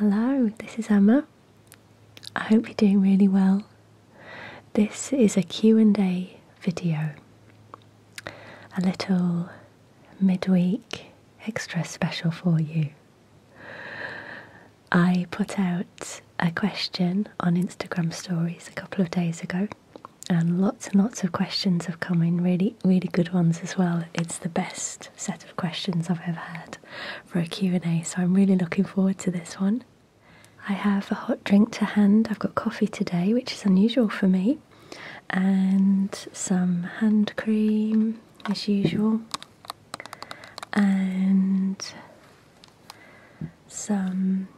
Hello, this is Emma. I hope you're doing really well. This is a Q&A video. A little midweek extra special for you. I put out a question on Instagram stories a couple of days ago and lots and lots of questions have come in really really good ones as well. It's the best set of questions i've ever had for a q&a so i'm really looking forward to this one. I have a hot drink to hand. I've got coffee today which is unusual for me and some hand cream as usual and some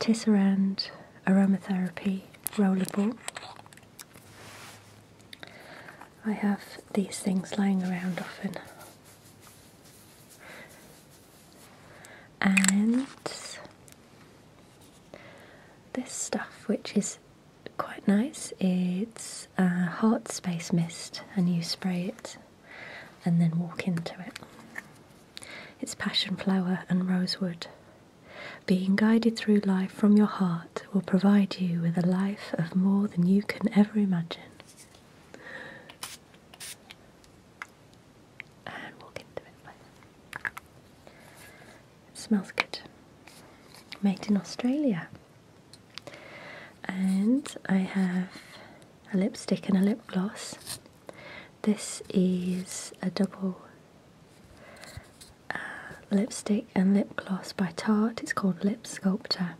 Tisserand aromatherapy rollerball I have these things lying around often. And this stuff, which is quite nice, it's a heart space mist, and you spray it and then walk into it. It's passion flower and rosewood. Being guided through life from your heart will provide you with a life of more than you can ever imagine. And walk into it. It smells good. Made in Australia. And I have a lipstick and a lip gloss. This is a double uh, lipstick and lip gloss by Tarte. It's called Lip Sculptor.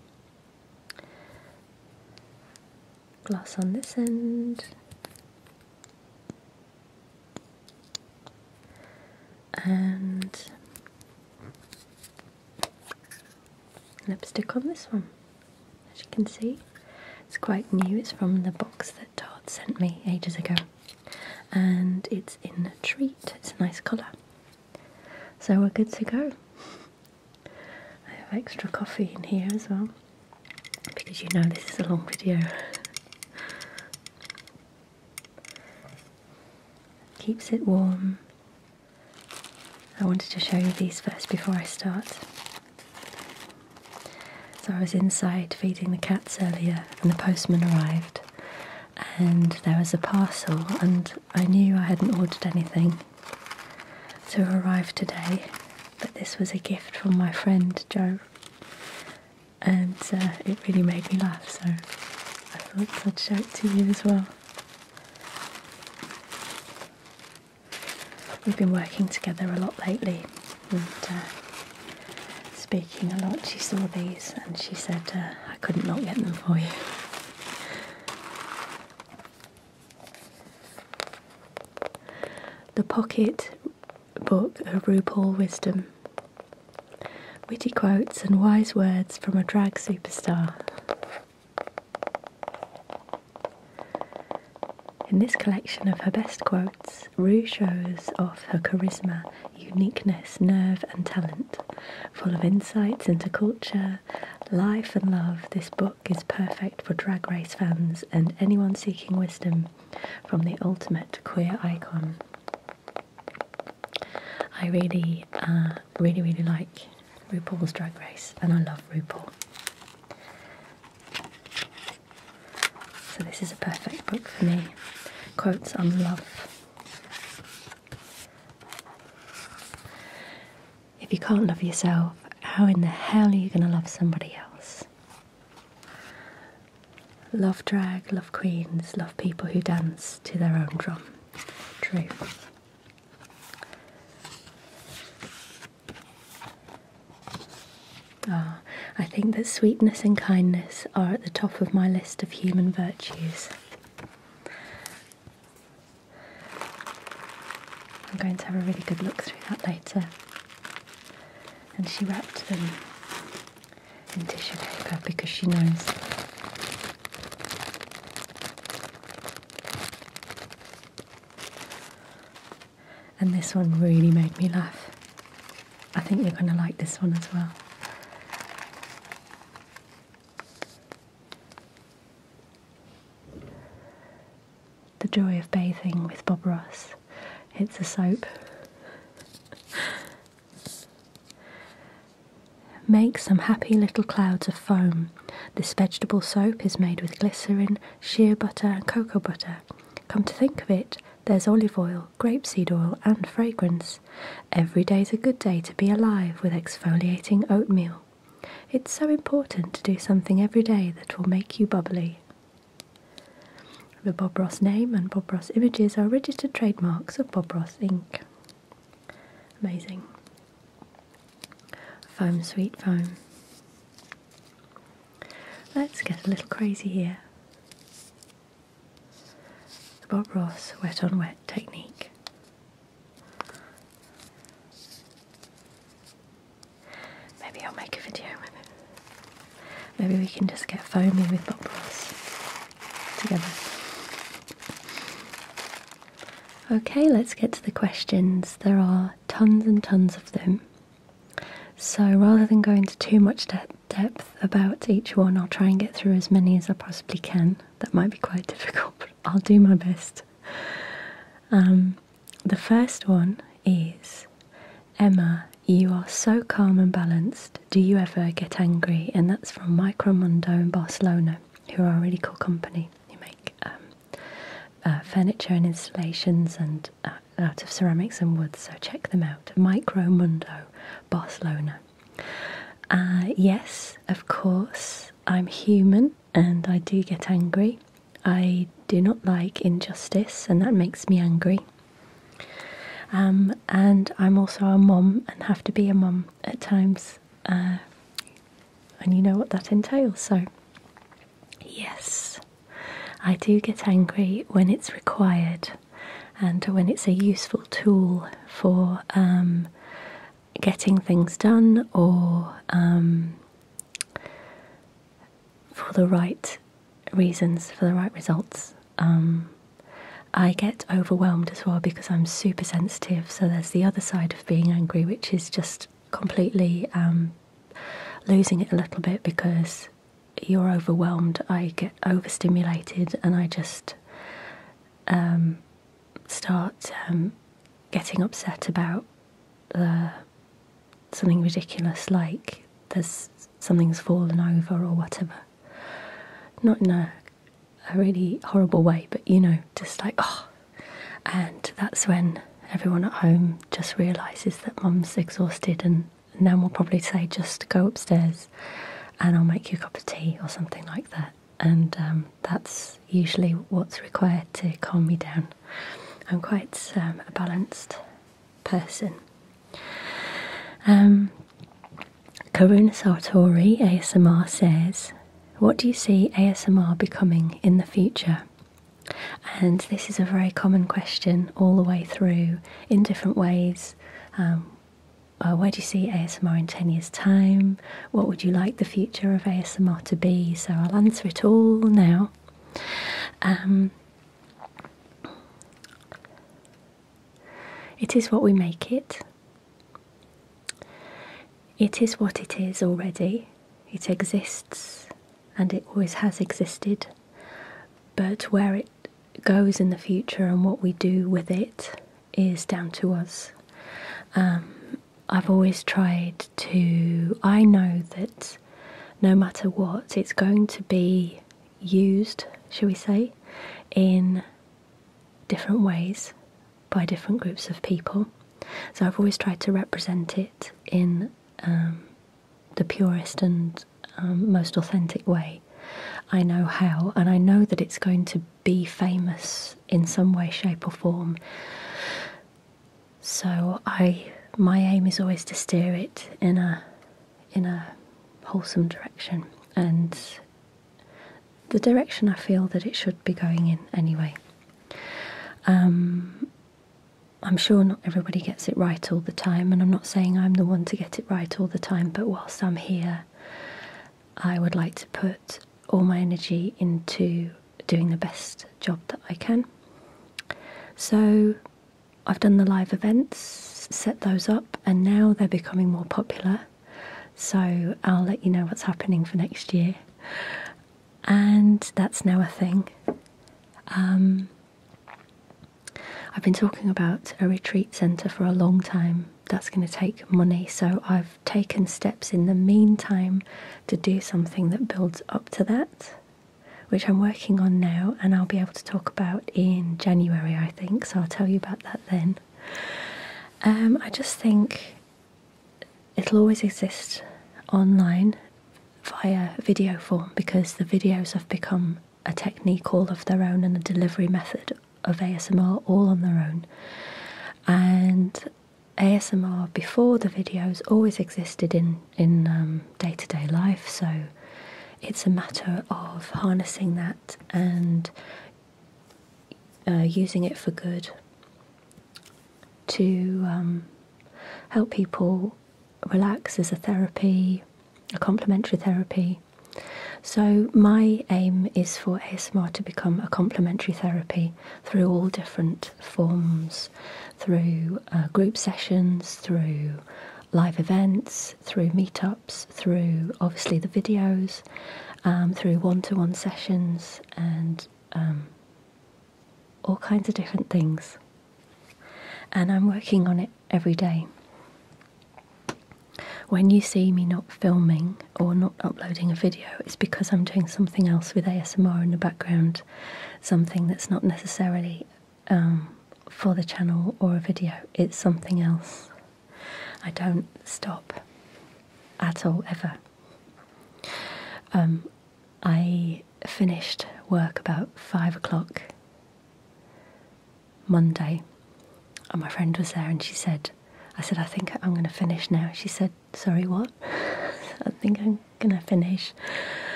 Gloss on this end. And lipstick on this one. As you can see, it's quite new. It's from the box that Tarte sent me ages ago. And it's in a treat. It's a nice colour. So we're good to go. I have extra coffee in here as well. Because you know this is a long video. Keeps it warm. I wanted to show you these first before I start. So I was inside feeding the cats earlier and the postman arrived and there was a parcel and I knew I hadn't ordered anything to arrive today but this was a gift from my friend Joe and uh, it really made me laugh so I thought I'd show it to you as well. We've been working together a lot lately and uh, speaking a lot. She saw these and she said uh, I couldn't not get them for you. The Pocket Book of RuPaul Wisdom. Witty quotes and wise words from a drag superstar. In this collection of her best quotes, Rue shows off her charisma, uniqueness, nerve, and talent. Full of insights into culture, life, and love, this book is perfect for drag race fans and anyone seeking wisdom from the ultimate queer icon. I really, uh, really, really like RuPaul's Drag Race, and I love RuPaul. So, this is a perfect book for me. Quotes on love. If you can't love yourself, how in the hell are you going to love somebody else? Love drag, love queens, love people who dance to their own drum. True. Ah, I think that sweetness and kindness are at the top of my list of human virtues. Going to have a really good look through that later. And she wrapped them in tissue paper because she knows. And this one really made me laugh. I think you're going to like this one as well. The Joy of Bathing with Bob Ross. It's a soap. Make some happy little clouds of foam. This vegetable soap is made with glycerin, shea butter, and cocoa butter. Come to think of it, there's olive oil, grapeseed oil, and fragrance. Every day's a good day to be alive with exfoliating oatmeal. It's so important to do something every day that will make you bubbly. The Bob Ross name and Bob Ross images are registered trademarks of Bob Ross Inc. Amazing. Foam, sweet foam. Let's get a little crazy here. The Bob Ross wet on wet technique. Maybe I'll make a video with it. Maybe we can just get foamy with Bob Ross together. Okay, let's get to the questions. There are tons and tons of them. So rather than go into too much de- depth about each one, I'll try and get through as many as I possibly can. That might be quite difficult, but I'll do my best. Um, the first one is Emma, you are so calm and balanced. Do you ever get angry? And that's from Micromundo in Barcelona, who are a really cool company. Uh, furniture and installations and uh, out of ceramics and wood, so check them out. Micromundo, Barcelona. Uh, yes, of course, I'm human and I do get angry. I do not like injustice, and that makes me angry. Um, and I'm also a mum and have to be a mum at times, uh, and you know what that entails. So, yes, I do get angry when it's required and when it's a useful tool for um, getting things done or um, for the right reasons, for the right results. Um, I get overwhelmed as well because I'm super sensitive. So there's the other side of being angry, which is just completely um, losing it a little bit because you're overwhelmed. I get overstimulated and I just um, start um, getting upset about uh, something ridiculous, like there's something's fallen over or whatever. Not in a, a really horrible way, but you know, just like, oh. And that's when everyone at home just realises that mum's exhausted, and Nan will probably say, just go upstairs and I'll make you a cup of tea or something like that. And um, that's usually what's required to calm me down. I'm quite um, a balanced person. Um, Karuna Sartori ASMR says, What do you see ASMR becoming in the future? And this is a very common question all the way through in different ways. Um, uh, where do you see ASMR in 10 years' time? What would you like the future of ASMR to be? So I'll answer it all now. Um, it is what we make it. It is what it is already. It exists and it always has existed. But where it goes in the future and what we do with it is down to us. Um, I've always tried to, I know that no matter what, it's going to be used, shall we say, in different ways by different groups of people. So I've always tried to represent it in um, the purest and um, most authentic way. I know how, and I know that it's going to be famous in some way, shape, or form. So I my aim is always to steer it in a in a wholesome direction and the direction I feel that it should be going in anyway. Um, I'm sure not everybody gets it right all the time, and I'm not saying I'm the one to get it right all the time, but whilst I'm here, I would like to put all my energy into doing the best job that I can. So I've done the live events set those up, and now they're becoming more popular. So I'll let you know what's happening for next year. And that's now a thing. Um, I've been talking about a retreat centre for a long time that's going to take money. So I've taken steps in the meantime to do something that builds up to that, which I'm working on now, and I'll be able to talk about in January, I think. So I'll tell you about that then. Um, I just think it'll always exist online via video form because the videos have become a technique all of their own and a delivery method of ASMR all on their own. And ASMR before the videos always existed in in day to day life, so it's a matter of harnessing that and uh, using it for good to um, help people relax as a therapy, a complementary therapy. So, my aim is for ASMR to become a complementary therapy through all different forms through uh, group sessions, through live events, through meetups, through obviously the videos, um, through one to one sessions, and um, all kinds of different things. And I'm working on it every day. When you see me not filming or not uploading a video, it's because I'm doing something else with ASMR in the background, something that's not necessarily um, for the channel or a video, it's something else. I don't stop at all, ever. Um, I finished work about five o'clock Monday, and my friend was there, and she said, I said, I think I'm going to finish now. She said, Sorry, what? I think I'm going to finish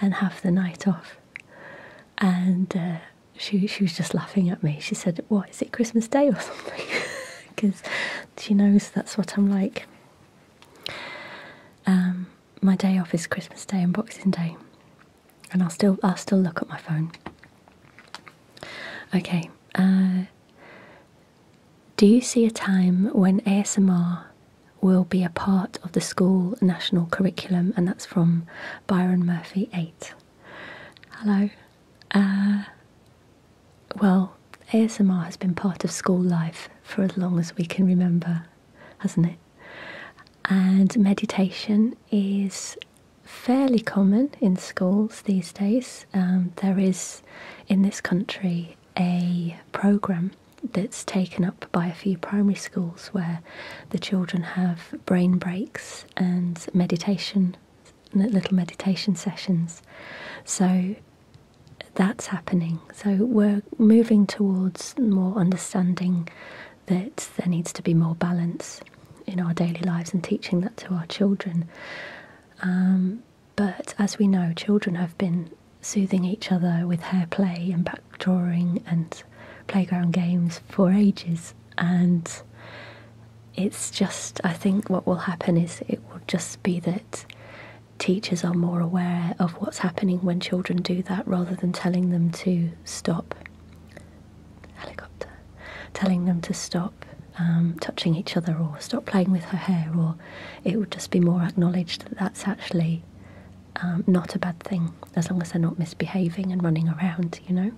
and have the night off. And uh, she she was just laughing at me. She said, "What is it, Christmas Day or something?" Because she knows that's what I'm like. Um, my day off is Christmas Day and Boxing Day, and I'll still I'll still look at my phone. Okay. Uh, do you see a time when ASMR will be a part of the school national curriculum? And that's from Byron Murphy 8. Hello. Uh, well, ASMR has been part of school life for as long as we can remember, hasn't it? And meditation is fairly common in schools these days. Um, there is in this country a program that's taken up by a few primary schools where the children have brain breaks and meditation, little meditation sessions. So that's happening. So we're moving towards more understanding that there needs to be more balance in our daily lives and teaching that to our children. Um, but as we know, children have been soothing each other with hair play and back drawing and playground games for ages. And it's just, I think what will happen is it will just be that teachers are more aware of what's happening when children do that rather than telling them to stop. Helicopter. Telling them to stop um, touching each other or stop playing with her hair, or it would just be more acknowledged that that's actually um, not a bad thing as long as they're not misbehaving and running around, you know.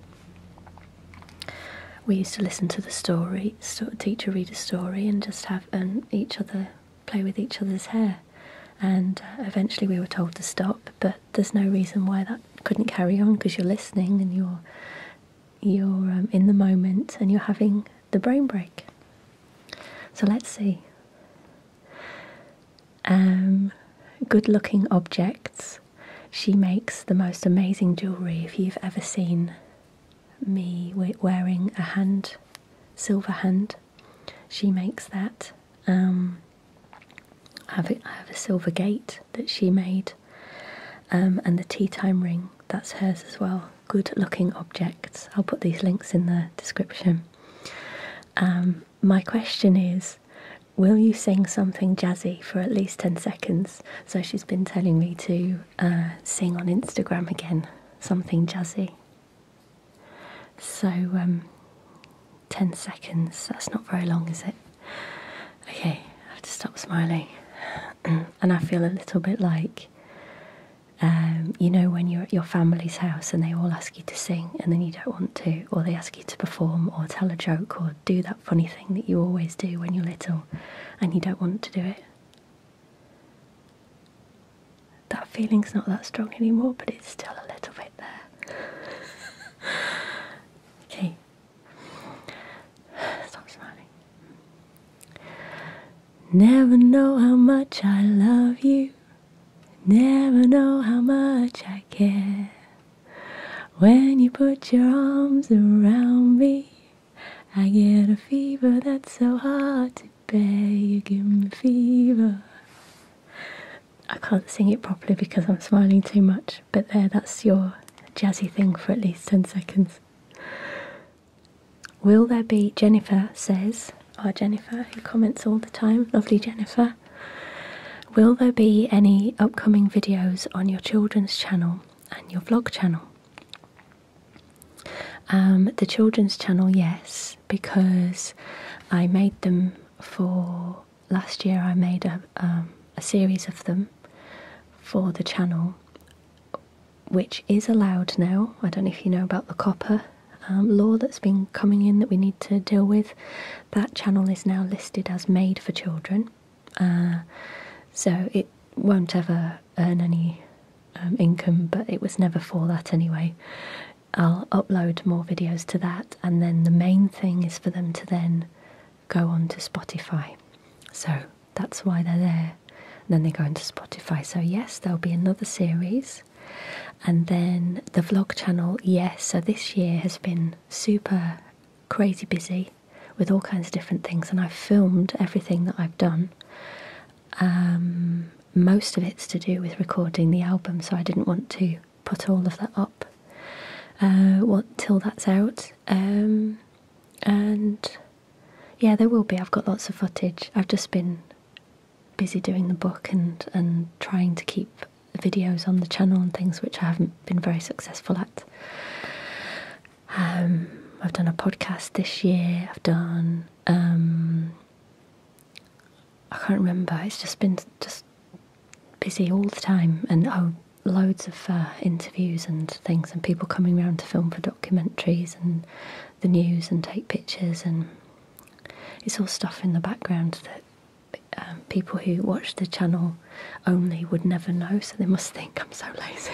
We used to listen to the story, sort teacher read a story, and just have um, each other play with each other's hair. And uh, eventually we were told to stop but there's no reason why that couldn't carry on because you're listening and you're you're um, in the moment and you're having the brain break. So let's see. Um, good looking objects. She makes the most amazing jewellery if you've ever seen me wearing a hand silver hand she makes that um, I have, a, I have a silver gate that she made, um, and the tea time ring, that's hers as well. Good looking objects. I'll put these links in the description. Um, my question is Will you sing something jazzy for at least 10 seconds? So she's been telling me to uh, sing on Instagram again, something jazzy. So, um, 10 seconds, that's not very long, is it? Okay, I have to stop smiling. and I feel a little bit like Um, you know, when you're at your family's house and they all ask you to sing and then you don't want to, or they ask you to perform or tell a joke or do that funny thing that you always do when you're little and you don't want to do it. That feeling's not that strong anymore, but it's still a little bit there. okay. Stop smiling. Never know how much I love you. Never know how much I care. When you put your arms around me, I get a fever that's so hard to bear. You give me fever. I can't sing it properly because I'm smiling too much, but there, that's your jazzy thing for at least 10 seconds. Will there be, Jennifer says, Jennifer who comments all the time, lovely Jennifer. Will there be any upcoming videos on your children's channel and your vlog channel? Um, the children's channel, yes, because I made them for last year. I made a, um, a series of them for the channel, which is allowed now. I don't know if you know about the COPPA um, law that's been coming in that we need to deal with. That channel is now listed as made for children, uh, so it won't ever earn any um, income, but it was never for that anyway. I'll upload more videos to that, and then the main thing is for them to then go on to Spotify. So that's why they're there. And then they go into Spotify. So, yes, there'll be another series. And then the vlog channel, yes. So, this year has been super crazy busy with all kinds of different things, and I've filmed everything that I've done. Um, most of it's to do with recording the album, so I didn't want to put all of that up uh, what, till that's out. Um, and yeah, there will be. I've got lots of footage. I've just been busy doing the book and, and trying to keep videos on the channel and things which I haven't been very successful at. Um, I've done a podcast this year. I've done. Um, I can't remember. It's just been just busy all the time, and oh, loads of uh, interviews and things, and people coming around to film for documentaries and the news and take pictures and it's all stuff in the background that um, people who watch the channel only would never know, so they must think I'm so lazy.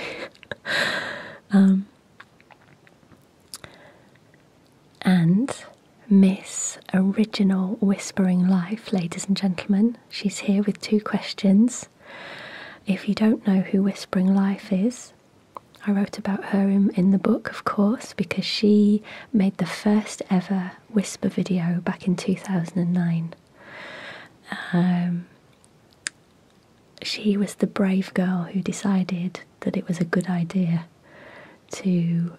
um, and Miss Original Whispering Life, ladies and gentlemen, she's here with two questions. If you don't know who Whispering Life is, I wrote about her in, in the book, of course, because she made the first ever whisper video back in 2009. Um, she was the brave girl who decided that it was a good idea to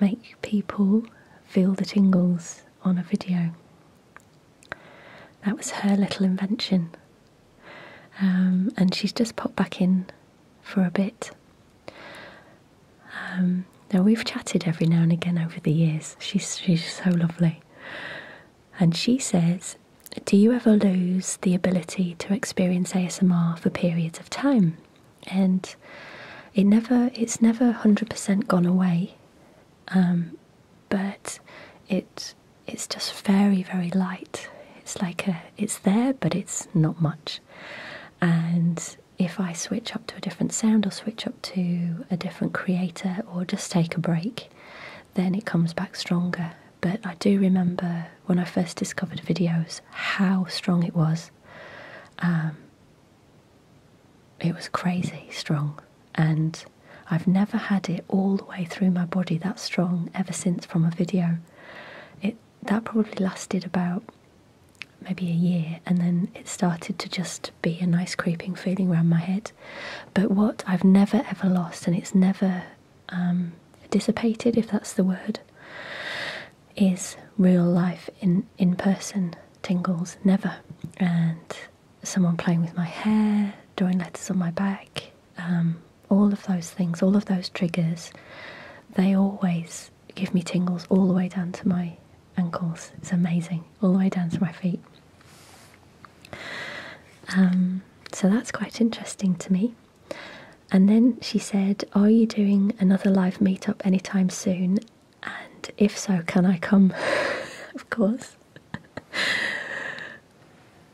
make people feel the tingles on a video. That was her little invention. Um, and she's just popped back in for a bit um, now we've chatted every now and again over the years. She's she's so lovely, and she says, "Do you ever lose the ability to experience ASMR for periods of time?" And it never it's never hundred percent gone away, um, but it it's just very very light. It's like a it's there, but it's not much, and if I switch up to a different sound or switch up to a different creator or just take a break, then it comes back stronger. But I do remember when I first discovered videos how strong it was. Um, it was crazy strong, and I've never had it all the way through my body that strong ever since from a video. It that probably lasted about maybe a year, and then it started to just be a nice creeping feeling around my head. But what I've never ever lost, and it's never um, dissipated, if that's the word, is real life in in person tingles. Never, and someone playing with my hair, drawing letters on my back, um, all of those things, all of those triggers, they always give me tingles all the way down to my ankles. It's amazing, all the way down to my feet. Um, so that's quite interesting to me. and then she said, Are you doing another live meetup anytime soon? If so, can I come? of course.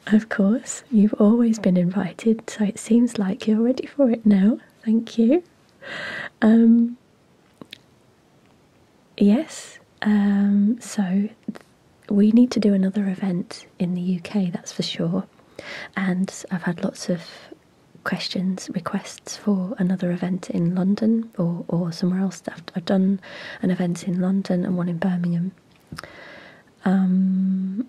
of course. You've always been invited, so it seems like you're ready for it now. Thank you. Um, yes, um, so we need to do another event in the UK, that's for sure. And I've had lots of questions, requests for another event in London or, or somewhere else. I've, I've done an event in London and one in Birmingham. Um,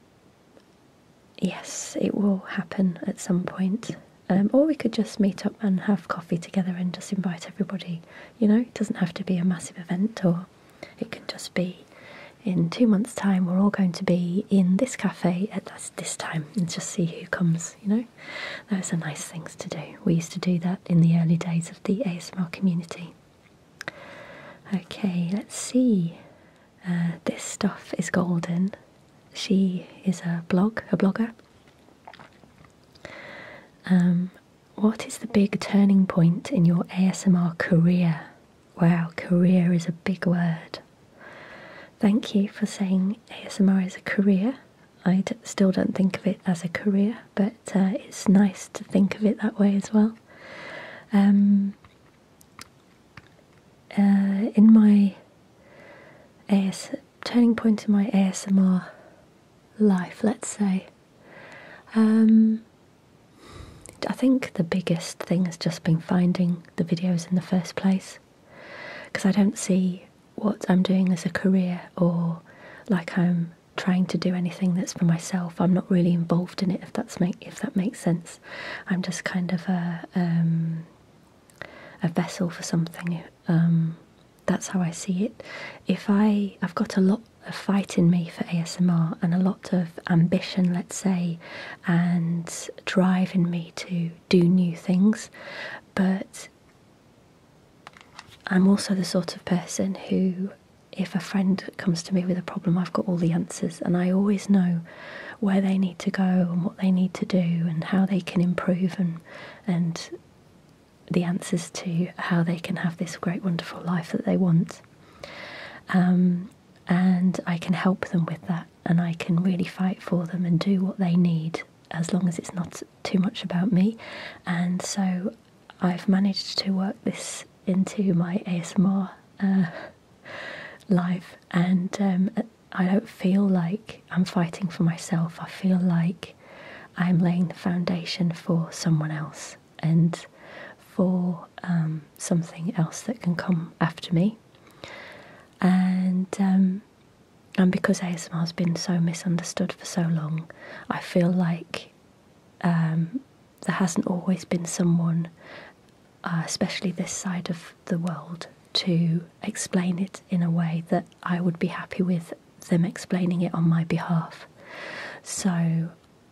yes, it will happen at some point. Um, or we could just meet up and have coffee together and just invite everybody. You know, it doesn't have to be a massive event, or it can just be in two months' time, we're all going to be in this cafe at this time and just see who comes, you know? Those are nice things to do. We used to do that in the early days of the ASMR community. Okay, let's see. Uh, this stuff is golden. She is a blog, a blogger. Um, what is the big turning point in your ASMR career? Wow, career is a big word. Thank you for saying ASMR is a career. I still don't think of it as a career, but uh, it's nice to think of it that way as well. Um, uh, in my AS turning point in my ASMR life, let's say, um, I think the biggest thing has just been finding the videos in the first place because I don't see what I'm doing as a career or like I'm trying to do anything that's for myself. I'm not really involved in it if that's make if that makes sense. I'm just kind of a um, a vessel for something. Um, that's how I see it. If I I've got a lot of fight in me for ASMR and a lot of ambition, let's say, and drive in me to do new things, but I'm also the sort of person who, if a friend comes to me with a problem, I've got all the answers and I always know where they need to go and what they need to do and how they can improve and, and the answers to how they can have this great, wonderful life that they want. Um, and I can help them with that and I can really fight for them and do what they need as long as it's not too much about me. And so I've managed to work this into my ASMR uh, life, and um, I don't feel like I'm fighting for myself. I feel like I'm laying the foundation for someone else and for um, something else that can come after me. And um, and because ASMR has been so misunderstood for so long, I feel like um, there hasn't always been someone uh, especially this side of the world, to explain it in a way that I would be happy with them explaining it on my behalf. So,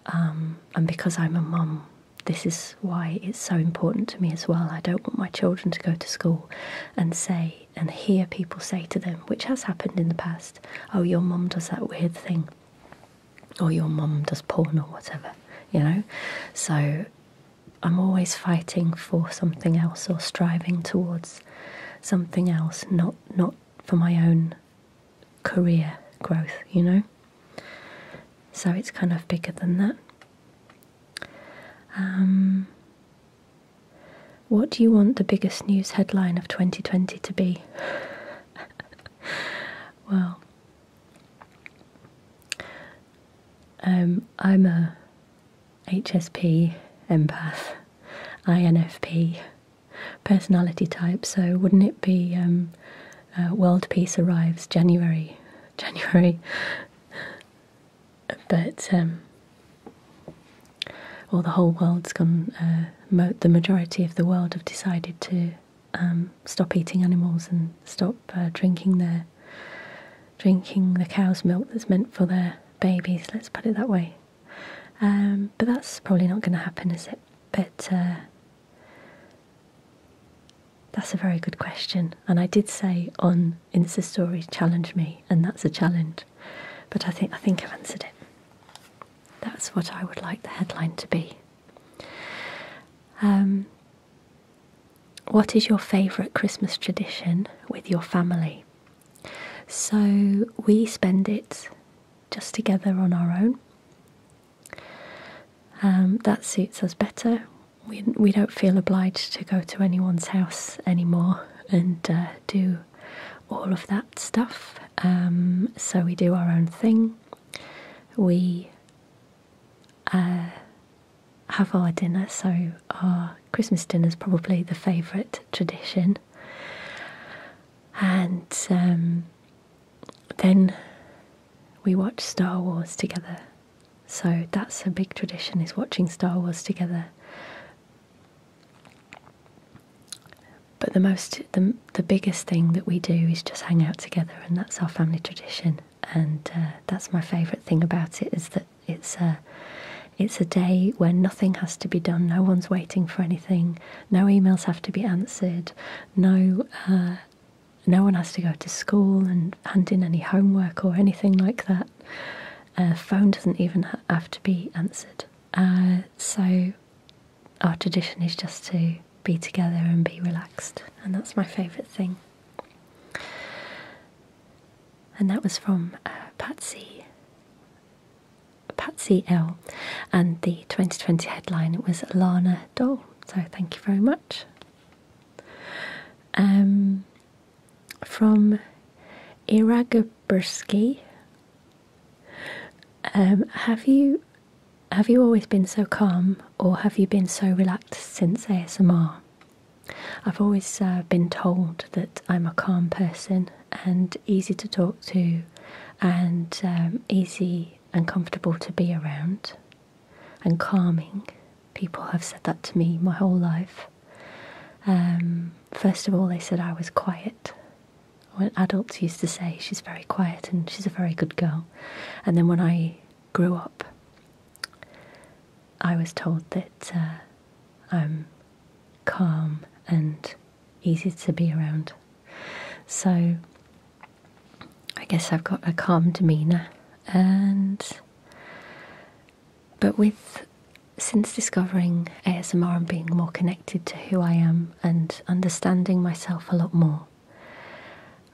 um, and because I'm a mum, this is why it's so important to me as well. I don't want my children to go to school and say and hear people say to them, which has happened in the past, oh, your mum does that weird thing, or your mum does porn or whatever, you know? So I'm always fighting for something else or striving towards something else, not not for my own career growth, you know. So it's kind of bigger than that. Um, what do you want the biggest news headline of 2020 to be? well, um, I'm a HSP empath, INFP personality type. So wouldn't it be um, uh, World Peace arrives January, January? But um, well, the whole world's gone. Uh, mo- the majority of the world have decided to um, stop eating animals and stop uh, drinking their drinking the cow's milk that's meant for their babies. Let's put it that way. Um, but that's probably not going to happen, is it? But uh, that's a very good question. And I did say on Insta Stories, challenge me, and that's a challenge. But I think I think I've answered it. That's what I would like the headline to be. Um, what is your favourite Christmas tradition with your family? So we spend it just together on our own. Um, that suits us better. We, we don't feel obliged to go to anyone's house anymore and uh, do all of that stuff. Um, so we do our own thing. We uh, have our dinner, so our Christmas dinner is probably the favourite tradition. And um, then we watch Star Wars together. So that's a big tradition is watching Star Wars together. But the most the the biggest thing that we do is just hang out together and that's our family tradition and uh, that's my favourite thing about it is that it's a it's a day where nothing has to be done. No one's waiting for anything. No emails have to be answered. No, uh, no one has to go to school and hand in any homework or anything like that. Uh, phone doesn't even have to be answered. Uh, so our tradition is just to be together and be relaxed, and that's my favourite thing. And that was from uh, Patsy Patsy L. And the 2020 headline was Lana Doll. So thank you very much. Um, from Iragabursky, um, have you have you always been so calm, or have you been so relaxed since ASMR? I've always uh, been told that I'm a calm person and easy to talk to, and um, easy and comfortable to be around, and calming. People have said that to me my whole life. Um, first of all, they said I was quiet. When adults used to say she's very quiet and she's a very good girl. And then when I grew up, I was told that uh, I'm calm and easy to be around. So I guess I've got a calm demeanour and but with since discovering ASMR and being more connected to who I am and understanding myself a lot more,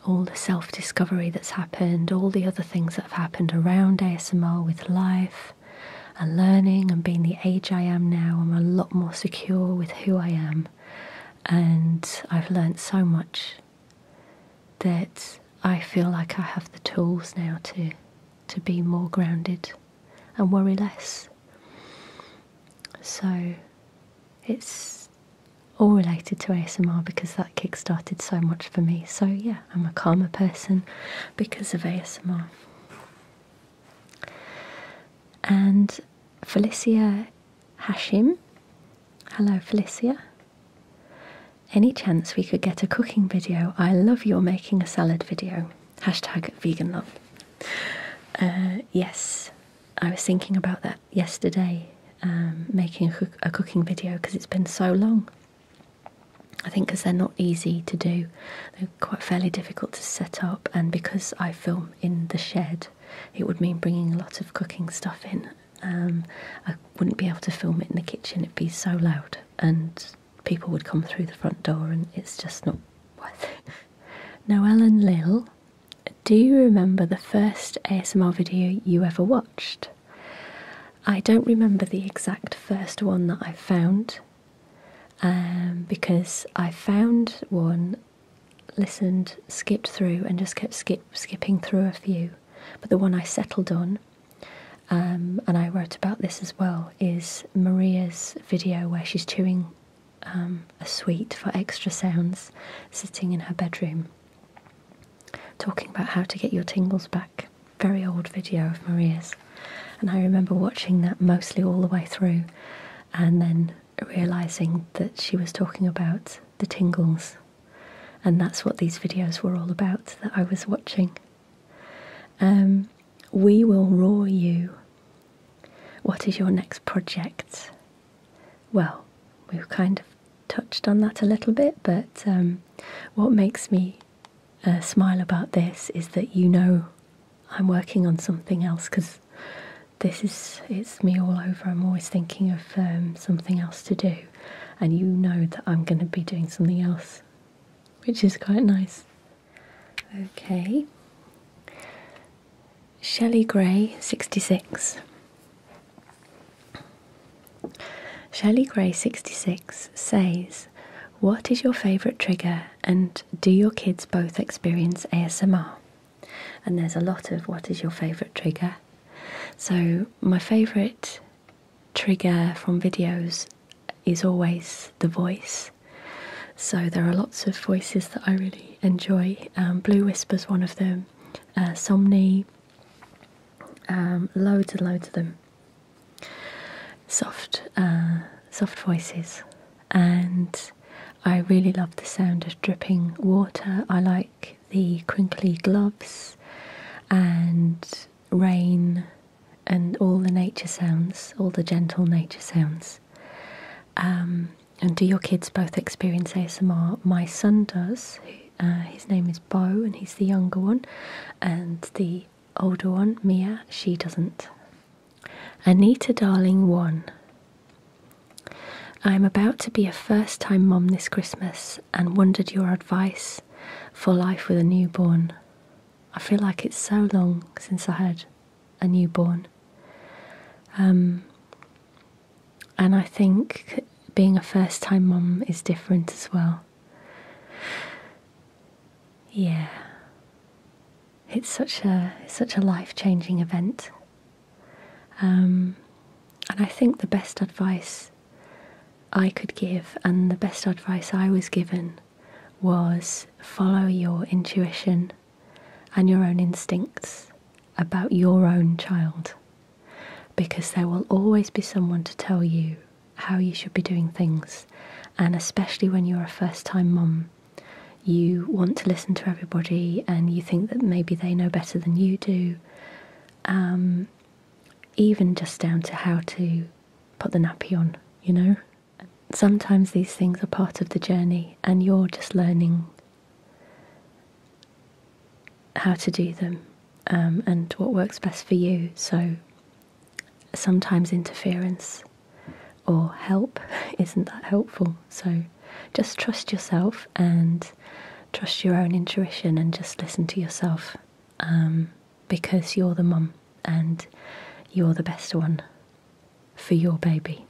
all the self discovery that's happened, all the other things that have happened around ASMR with life and learning and being the age I am now, I'm a lot more secure with who I am. And I've learned so much that I feel like I have the tools now to to be more grounded and worry less. So it's all related to ASMR because that kick started so much for me. So yeah, I'm a calmer person because of ASMR. And Felicia Hashim. Hello, Felicia. Any chance we could get a cooking video? I love your making a salad video. Hashtag vegan love. Uh, yes, I was thinking about that yesterday, um, making a, cook- a cooking video because it's been so long. I think because they're not easy to do, they're quite fairly difficult to set up, and because I film in the shed, it would mean bringing a lot of cooking stuff in. Um, I wouldn't be able to film it in the kitchen, it'd be so loud, and people would come through the front door, and it's just not worth it. Noelle and Lil, do you remember the first ASMR video you ever watched? I don't remember the exact first one that I found um, because I found one, listened, skipped through, and just kept skip, skipping through a few. But the one I settled on, um, and I wrote about this as well, is Maria's video where she's chewing um, a sweet for extra sounds, sitting in her bedroom, talking about how to get your tingles back. Very old video of Maria's. And I remember watching that mostly all the way through and then realizing that she was talking about the tingles. And that's what these videos were all about that I was watching. Um, we will roar you. What is your next project? Well, we've kind of touched on that a little bit, but um, what makes me uh, smile about this is that you know I'm working on something else because this is it's me all over. I'm always thinking of um, something else to do, and you know that I'm going to be doing something else, which is quite nice. Okay. Shelley Gray, 66. Shelley Gray, 66, says, What is your favourite trigger and do your kids both experience ASMR? And there's a lot of what is your favourite trigger. So, my favourite trigger from videos is always the voice. So there are lots of voices that I really enjoy. Um, Blue Whisper's one of them. Uh, Somni, um, loads and loads of them. Soft, uh, soft voices, and I really love the sound of dripping water. I like the crinkly gloves and rain and all the nature sounds, all the gentle nature sounds. Um, and do your kids both experience ASMR? My son does. Uh, his name is Bo, and he's the younger one, and the older one, Mia, she doesn't. Anita Darling 1. I'm about to be a first time mom this Christmas and wondered your advice for life with a newborn. I feel like it's so long since I had a newborn. Um, and I think being a first time mum is different as well. Yeah. It's such a such a life changing event. Um, and I think the best advice I could give and the best advice I was given was follow your intuition and your own instincts about your own child because there will always be someone to tell you how you should be doing things. And especially when you're a first time mum, you want to listen to everybody and you think that maybe they know better than you do. Um, even just down to how to put the nappy on, you know? Sometimes these things are part of the journey and you're just learning how to do them um, and what works best for you. So sometimes interference or help isn't that helpful. So just trust yourself and trust your own intuition and just listen to yourself um, because you're the mum and you're the best one for your baby.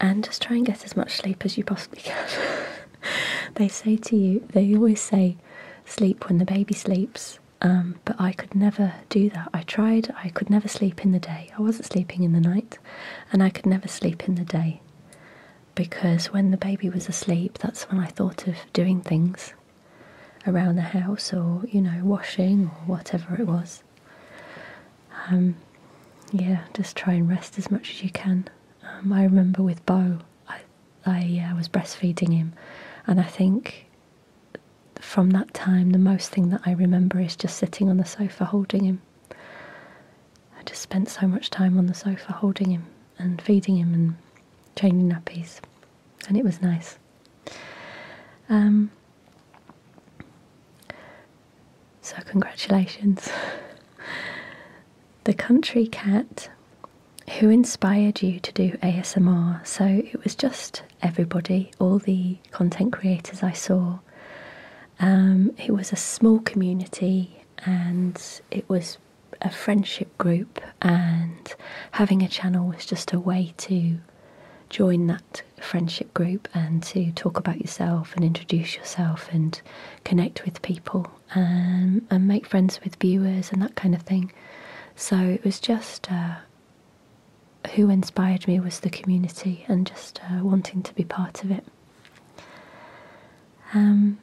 And just try and get as much sleep as you possibly can. they say to you, they always say, sleep when the baby sleeps. Um, but I could never do that. I tried, I could never sleep in the day. I wasn't sleeping in the night, and I could never sleep in the day because when the baby was asleep, that's when I thought of doing things around the house or, you know, washing or whatever it was. Um, yeah, just try and rest as much as you can. Um, I remember with Bo, I, I uh, was breastfeeding him, and I think from that time, the most thing that I remember is just sitting on the sofa holding him. I just spent so much time on the sofa holding him and feeding him and changing nappies, and it was nice. Um, so, congratulations. the country cat who inspired you to do ASMR. So, it was just everybody, all the content creators I saw um, it was a small community and it was a friendship group, and having a channel was just a way to join that friendship group and to talk about yourself and introduce yourself and connect with people and, and make friends with viewers and that kind of thing. So it was just uh, who inspired me was the community and just uh, wanting to be part of it. Um,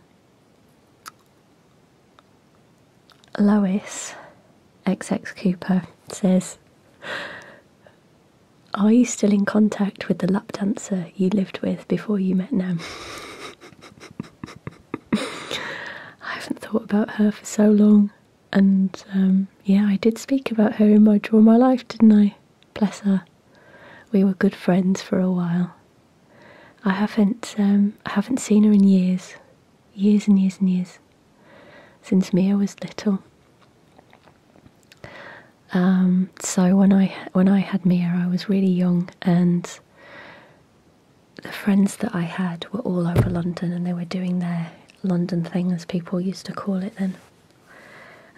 Lois, XX Cooper, says, Are you still in contact with the lap dancer you lived with before you met Nam? I haven't thought about her for so long. And um, yeah, I did speak about her in my Draw My Life, didn't I? Bless her. We were good friends for a while. I haven't um, I haven't seen her in years, years and years and years since Mia was little. Um, so when I when I had Mia, I was really young, and the friends that I had were all over London, and they were doing their London thing, as people used to call it then.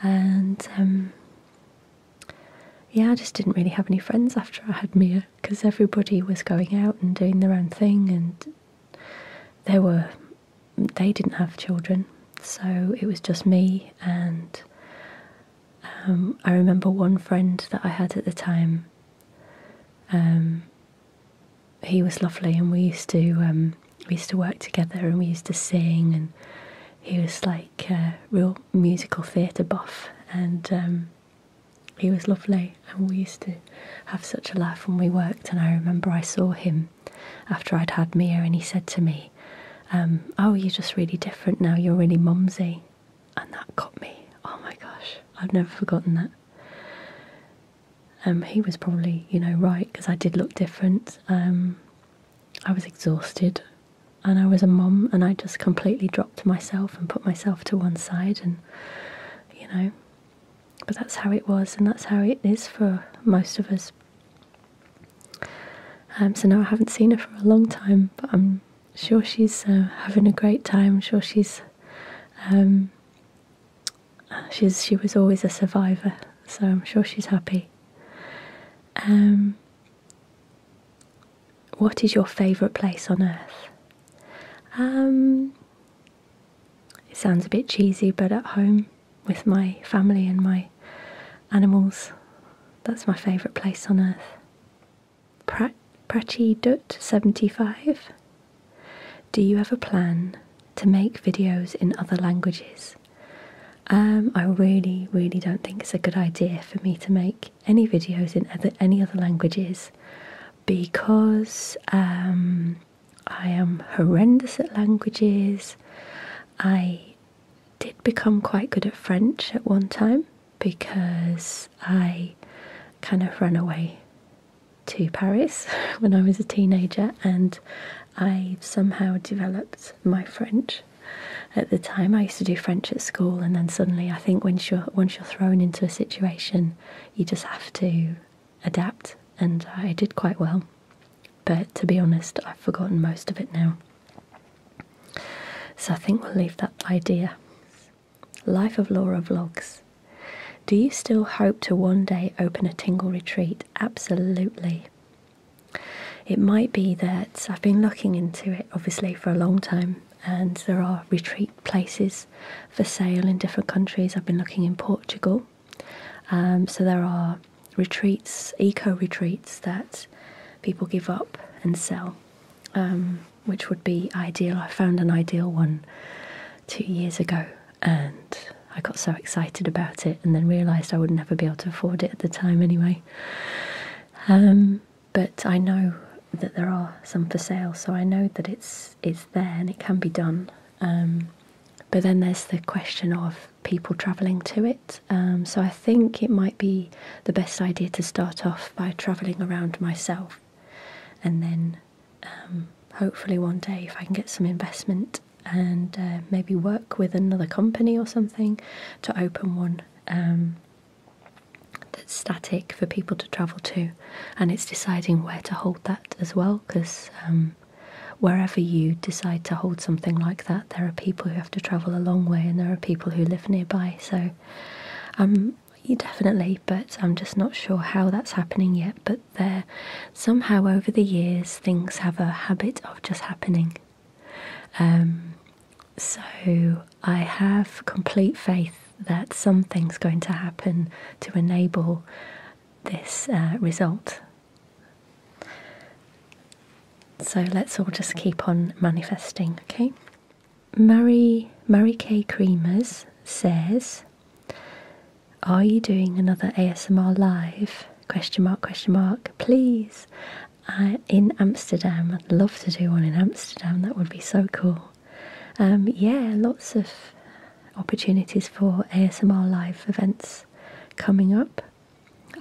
And um, yeah, I just didn't really have any friends after I had Mia because everybody was going out and doing their own thing, and they were they didn't have children, so it was just me. And um, I remember one friend that I had at the time. Um, he was lovely, and we used to um, we used to work together, and we used to sing, and he was like a real musical theatre buff, and um, he was lovely, and we used to have such a laugh when we worked. And I remember I saw him after I'd had Mia, and he said to me, um, "Oh, you're just really different now. You're really mumsy," and that got me. Oh my gosh, I've never forgotten that. Um, he was probably, you know, right because I did look different. Um, I was exhausted, and I was a mum, and I just completely dropped myself and put myself to one side, and you know, but that's how it was, and that's how it is for most of us. Um, so now I haven't seen her for a long time, but I'm sure she's uh, having a great time. Sure she's um, she's she was always a survivor, so I'm sure she's happy. Um, what is your favourite place on earth? Um, it sounds a bit cheesy, but at home with my family and my animals, that's my favourite place on earth. Prachi Dut 75. Do you ever plan to make videos in other languages? Um, I really, really don't think it's a good idea for me to make any videos in other, any other languages because um, I am horrendous at languages. I did become quite good at French at one time because I kind of ran away to Paris when I was a teenager and I somehow developed my French. At the time, I used to do French at school, and then suddenly, I think once you're once you're thrown into a situation, you just have to adapt. And I did quite well, but to be honest, I've forgotten most of it now. So I think we'll leave that idea. Life of Laura vlogs. Do you still hope to one day open a Tingle retreat? Absolutely. It might be that I've been looking into it obviously for a long time, and there are retreat places for sale in different countries. I've been looking in Portugal. Um, so there are retreats, eco retreats that people give up and sell, um, which would be ideal. I found an ideal one two years ago and I got so excited about it and then realised I would never be able to afford it at the time anyway. Um, but I know that there are some for sale, so I know that it's it's there and it can be done. Um, but then there's the question of people travelling to it. Um, so I think it might be the best idea to start off by travelling around myself, and then um, hopefully one day if I can get some investment and uh, maybe work with another company or something to open one um, that's static for people to travel to, and it's deciding where to hold that as well because um, wherever you decide to hold something like that, there are people who have to travel a long way and there are people who live nearby. So, um, definitely, but I'm just not sure how that's happening yet. But there, somehow over the years, things have a habit of just happening. Um, so I have complete faith that something's going to happen to enable this uh, result. So let's all just keep on manifesting, okay? Mary Mary K. Creamers says, Are you doing another ASMR live? Question mark, question mark, please. Uh, in Amsterdam. I'd love to do one in Amsterdam, that would be so cool. Um, yeah, lots of opportunities for ASMR live events coming up.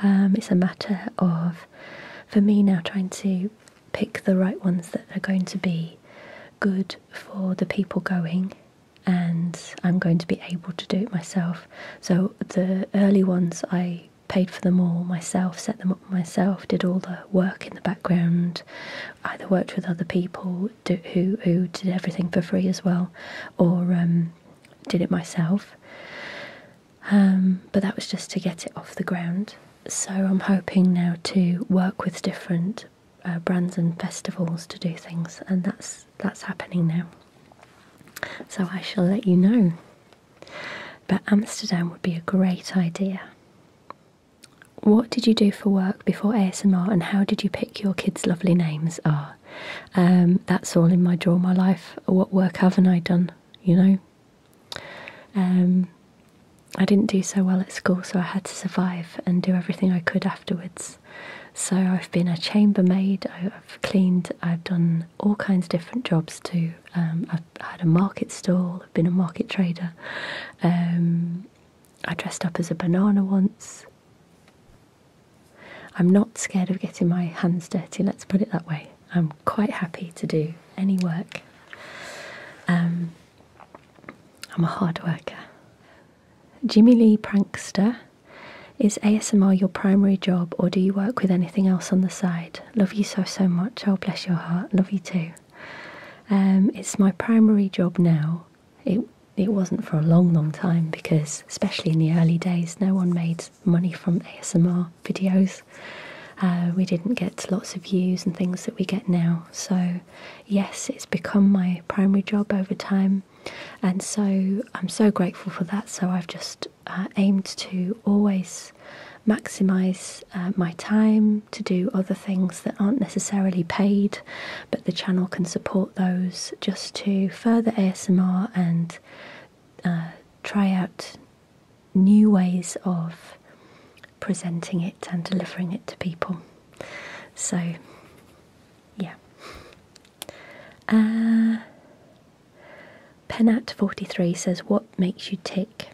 Um, it's a matter of, for me now, trying to pick the right ones that are going to be good for the people going, and I'm going to be able to do it myself. So the early ones I paid for them all myself, set them up myself, did all the work in the background, either worked with other people who, who did everything for free as well, or um, did it myself. Um, but that was just to get it off the ground. So I'm hoping now to work with different uh, brands and festivals to do things, and that's that's happening now. So I shall let you know. But Amsterdam would be a great idea. What did you do for work before ASMR, and how did you pick your kids' lovely names? Ah, um, that's all in my draw my life. What work haven't I done? You know. Um, I didn't do so well at school, so I had to survive and do everything I could afterwards. So I've been a chambermaid, I've cleaned, I've done all kinds of different jobs too. Um, I've had a market stall, I've been a market trader. Um, I dressed up as a banana once. I'm not scared of getting my hands dirty, let's put it that way. I'm quite happy to do any work. Um, I'm a hard worker. Jimmy Lee Prankster is ASMR your primary job, or do you work with anything else on the side? Love you so, so much. Oh, bless your heart. Love you too. Um, it's my primary job now. It it wasn't for a long, long time because, especially in the early days, no one made money from ASMR videos. Uh, we didn't get lots of views and things that we get now. So, yes, it's become my primary job over time, and so I'm so grateful for that. So, I've just uh, aimed to always maximize uh, my time to do other things that aren't necessarily paid, but the channel can support those just to further ASMR and uh, try out new ways of presenting it and delivering it to people. So, yeah. Uh, Penat43 says, What makes you tick?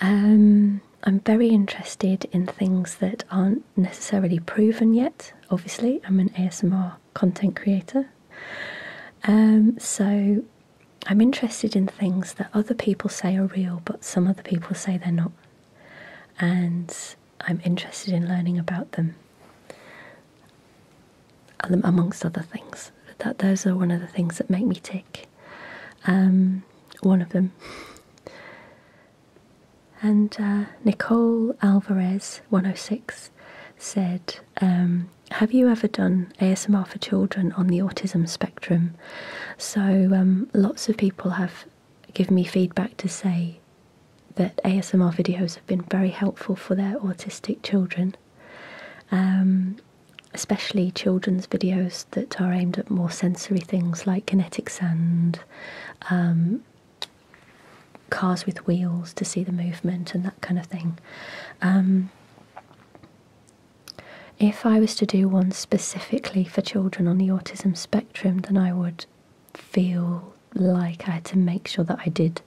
Um, I'm very interested in things that aren't necessarily proven yet. Obviously, I'm an ASMR content creator. Um, so I'm interested in things that other people say are real, but some other people say they're not. And I'm interested in learning about them, amongst other things. That those are one of the things that make me tick. Um, one of them. And uh, Nicole Alvarez, 106, said, um, Have you ever done ASMR for children on the autism spectrum? So, um, lots of people have given me feedback to say that ASMR videos have been very helpful for their autistic children, um, especially children's videos that are aimed at more sensory things like kinetic sand, um, cars with wheels to see the movement and that kind of thing. Um, if I was to do one specifically for children on the autism spectrum, then I would feel like I had to make sure that I did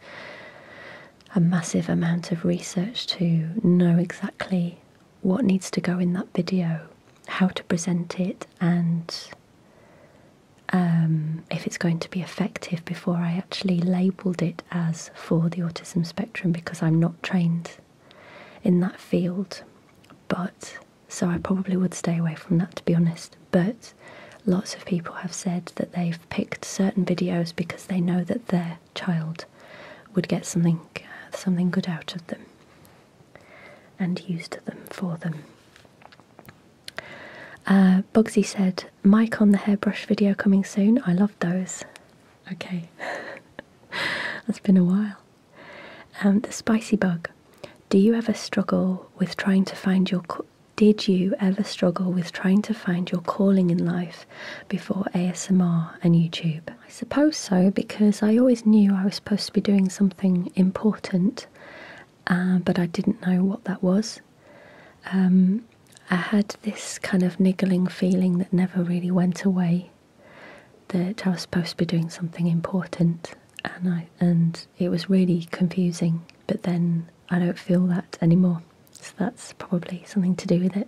a massive amount of research to know exactly what needs to go in that video, how to present it, and um, if it's going to be effective before I actually labelled it as for the autism spectrum because I'm not trained in that field. But so I probably would stay away from that to be honest. But lots of people have said that they've picked certain videos because they know that their child would get something something good out of them and used them for them. Uh, Bugsy said, Mike on the hairbrush video coming soon. I love those. Okay, that's been a while. Um, the spicy bug. Do you ever struggle with trying to find your did you ever struggle with trying to find your calling in life before ASMR and YouTube? I suppose so, because I always knew I was supposed to be doing something important, uh, but I didn't know what that was. Um, I had this kind of niggling feeling that never really went away that I was supposed to be doing something important, and I and it was really confusing. But then I don't feel that anymore. So that's probably something to do with it.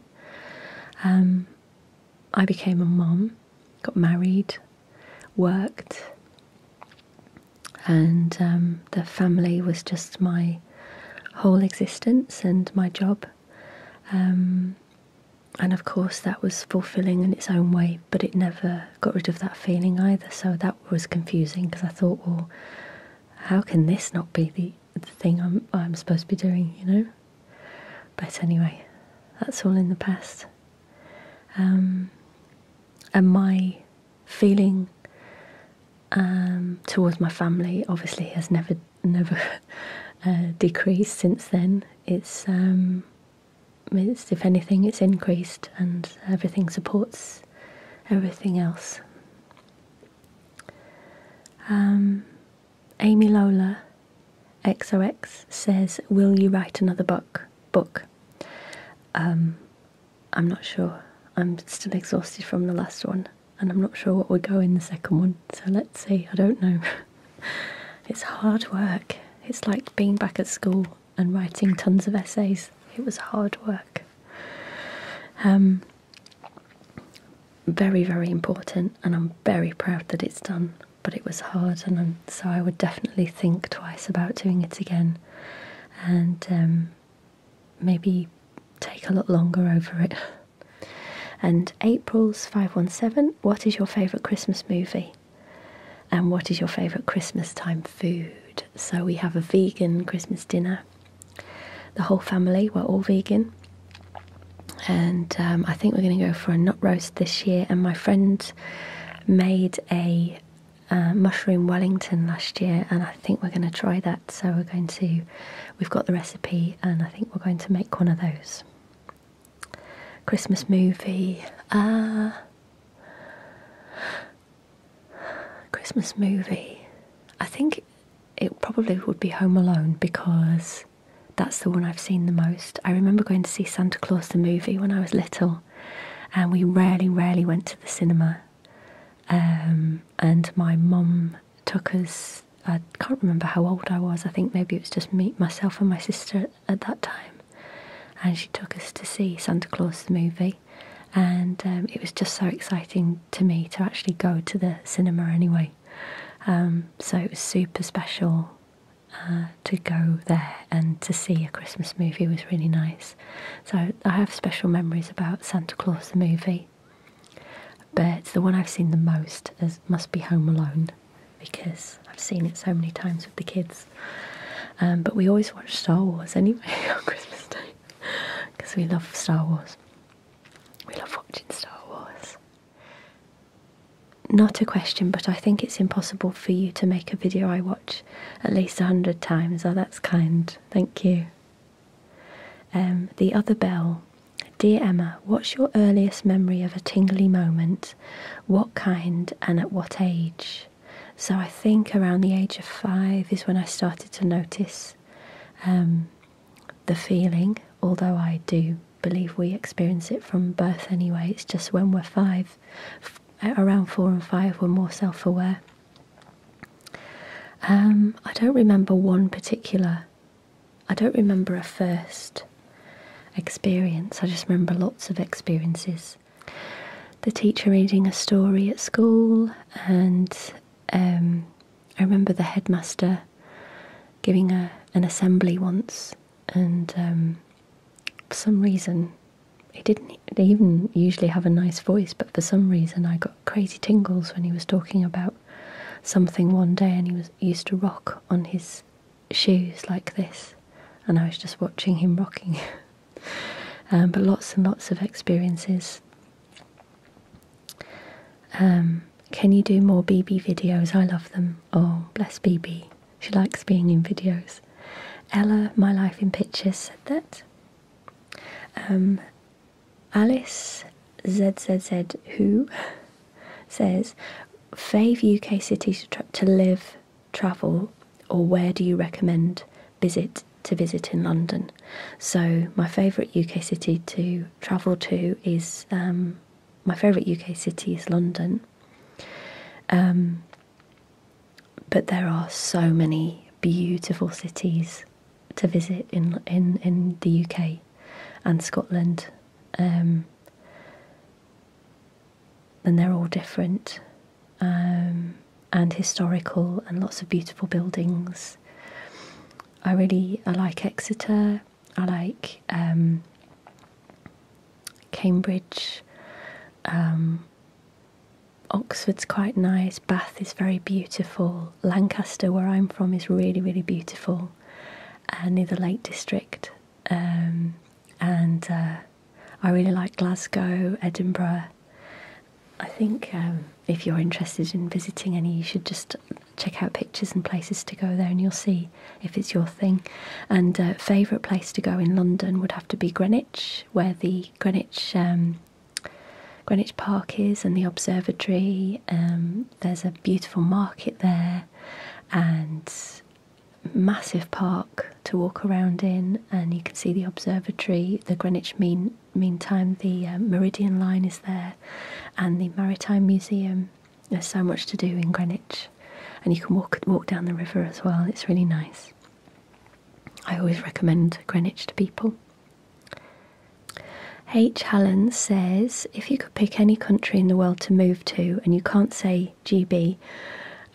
Um, I became a mom, got married, worked, and um, the family was just my whole existence and my job. Um, and of course, that was fulfilling in its own way, but it never got rid of that feeling either. So that was confusing because I thought, well, how can this not be the, the thing I'm, I'm supposed to be doing, you know? But anyway, that's all in the past. Um, and my feeling um, towards my family obviously has never, never uh, decreased since then. It's um, it's, if anything, it's increased and everything supports everything else. Um, Amy Lola, XOX, says, Will you write another book? book? Um, I'm not sure. I'm still exhausted from the last one, and I'm not sure what would go in the second one, so let's see. I don't know. it's hard work. It's like being back at school and writing tons of essays. It was hard work. Um, very, very important, and I'm very proud that it's done. But it was hard, and I'm, so I would definitely think twice about doing it again, and um, maybe take a lot longer over it. And April's 517, what is your favourite Christmas movie? And what is your favourite Christmas time food? So we have a vegan Christmas dinner the whole family were all vegan. And um, I think we're going to go for a nut roast this year. And my friend made a uh, mushroom Wellington last year, and I think we're going to try that. So we're going to, we've got the recipe, and I think we're going to make one of those. Christmas movie. Uh, Christmas movie. I think it probably would be Home Alone because that's the one I've seen the most. I remember going to see Santa Claus the movie when I was little, and we rarely, rarely went to the cinema. Um, and my mum took us. I can't remember how old I was. I think maybe it was just me, myself, and my sister at that time. And she took us to see Santa Claus the movie, and um, it was just so exciting to me to actually go to the cinema anyway. Um, so it was super special to go there and to see a Christmas movie was really nice. So I have special memories about Santa Claus the movie, but the one I've seen the most is, must be Home Alone because I've seen it so many times with the kids. Um, but we always watch Star Wars anyway on Christmas Day because we love Star Wars. We love watching Star Wars not a question, but I think it's impossible for you to make a video I watch at least a hundred times. Oh, that's kind. Thank you. Um, the other bell. Dear Emma, what's your earliest memory of a tingly moment? What kind and at what age? So I think around the age of five is when I started to notice um, the feeling, although I do believe we experience it from birth anyway. It's just when we're five, around four and five were more self aware. Um, I don't remember one particular, I don't remember a first experience, I just remember lots of experiences. The teacher reading a story at school, and um, I remember the headmaster giving a, an assembly once, and um, for some reason he didn't even usually have a nice voice, but for some reason I got crazy tingles when he was talking about something one day and he was used to rock on his shoes like this and I was just watching him rocking. um, but lots and lots of experiences. Um, can you do more BB videos? I love them. Oh, bless BB. She likes being in videos. Ella, My Life in Pictures, said that. Um, Alice ZZZ Who says, Fave UK cities to, to live, travel, or where do you recommend visit to visit in London? So my favourite UK city to travel to is um, my favourite UK city is London. Um, but there are so many beautiful cities to visit in in in the UK and Scotland um, and they're all different um, and historical and lots of beautiful buildings. I really I like Exeter. I like um, Cambridge. Um, Oxford's quite nice. Bath is very beautiful. Lancaster, where I'm from, is really really beautiful, uh, near the Lake District. Um, and uh, I really like Glasgow, Edinburgh. I think um, if you're interested in visiting any, you should just check out pictures and places to go there, and you'll see if it's your thing. And uh, favourite place to go in London would have to be Greenwich, where the Greenwich um, Greenwich Park is and the observatory. Um, there's a beautiful market there, and massive park to walk around in, and you can see the observatory, the Greenwich Mean Meantime, the um, Meridian Line is there, and the Maritime Museum. There's so much to do in Greenwich, and you can walk walk down the river as well. It's really nice. I always recommend Greenwich to people. H. Hallen says, if you could pick any country in the world to move to, and you can't say GB,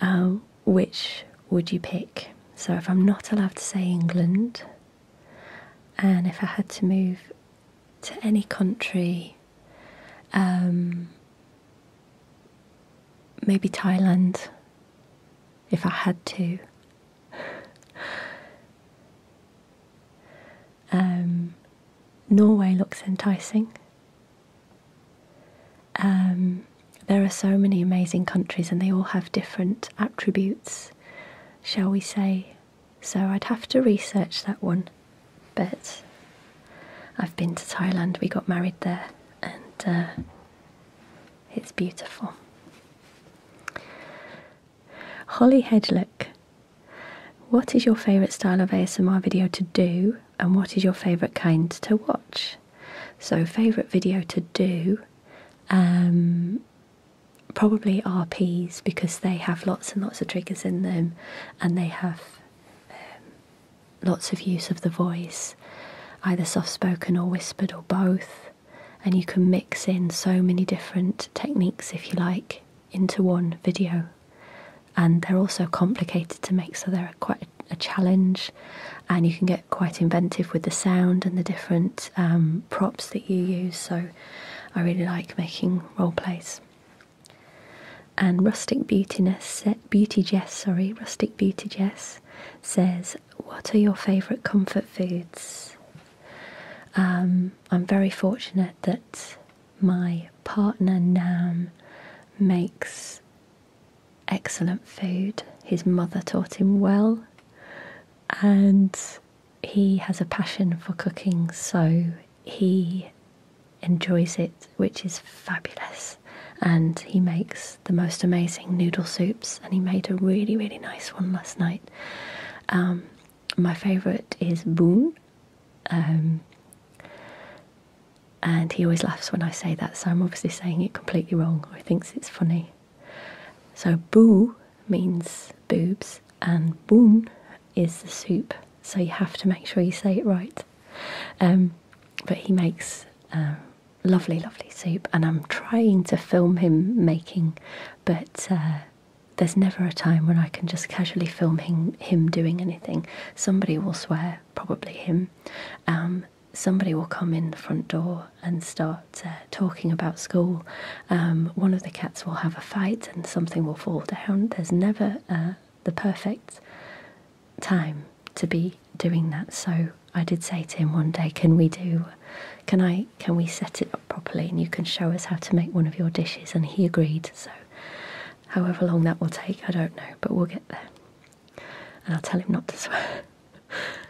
um, which would you pick? So if I'm not allowed to say England, and if I had to move to any country, um, maybe Thailand, if I had to. Um, Norway looks enticing. Um, there are so many amazing countries and they all have different attributes shall we say. So I'd have to research that one. But I've been to Thailand, we got married there, and uh, it's beautiful. Holly Hedgelock, what is your favourite style of ASMR video to do, and what is your favourite kind to watch? So, favourite video to do, um, probably RPs because they have lots and lots of triggers in them and they have um, lots of use of the voice, either soft spoken or whispered or both. And you can mix in so many different techniques, if you like, into one video. And they're also complicated to make, so they're quite a challenge. And you can get quite inventive with the sound and the different um, props that you use. So I really like making role plays and Rustic Beautiness, Beauty Jess, sorry, Rustic Beauty Jess says, "What are your favourite comfort foods?" Um, I'm very fortunate that my partner Nam makes excellent food. His mother taught him well, and he has a passion for cooking, so he enjoys it, which is fabulous and he makes the most amazing noodle soups. And he made a really really nice one last night. Um, my favourite is boon. Um, and he always laughs when I say that. So I'm obviously saying it completely wrong. Or he thinks it's funny. So boo means boobs. And boon is the soup. So you have to make sure you say it right. Um, but he makes uh, lovely, lovely soup, and I'm trying to film him making, but uh, there's never a time when I can just casually film him, him doing anything. Somebody will swear, probably him. Um, somebody will come in the front door and start uh, talking about school. Um, one of the cats will have a fight and something will fall down. There's never uh, the perfect time to be doing that. So I did say to him one day, "Can we do can I can we set it up properly and you can show us how to make one of your dishes? And he agreed so however long that will take I don't know but we'll get there. And I'll tell him not to swear.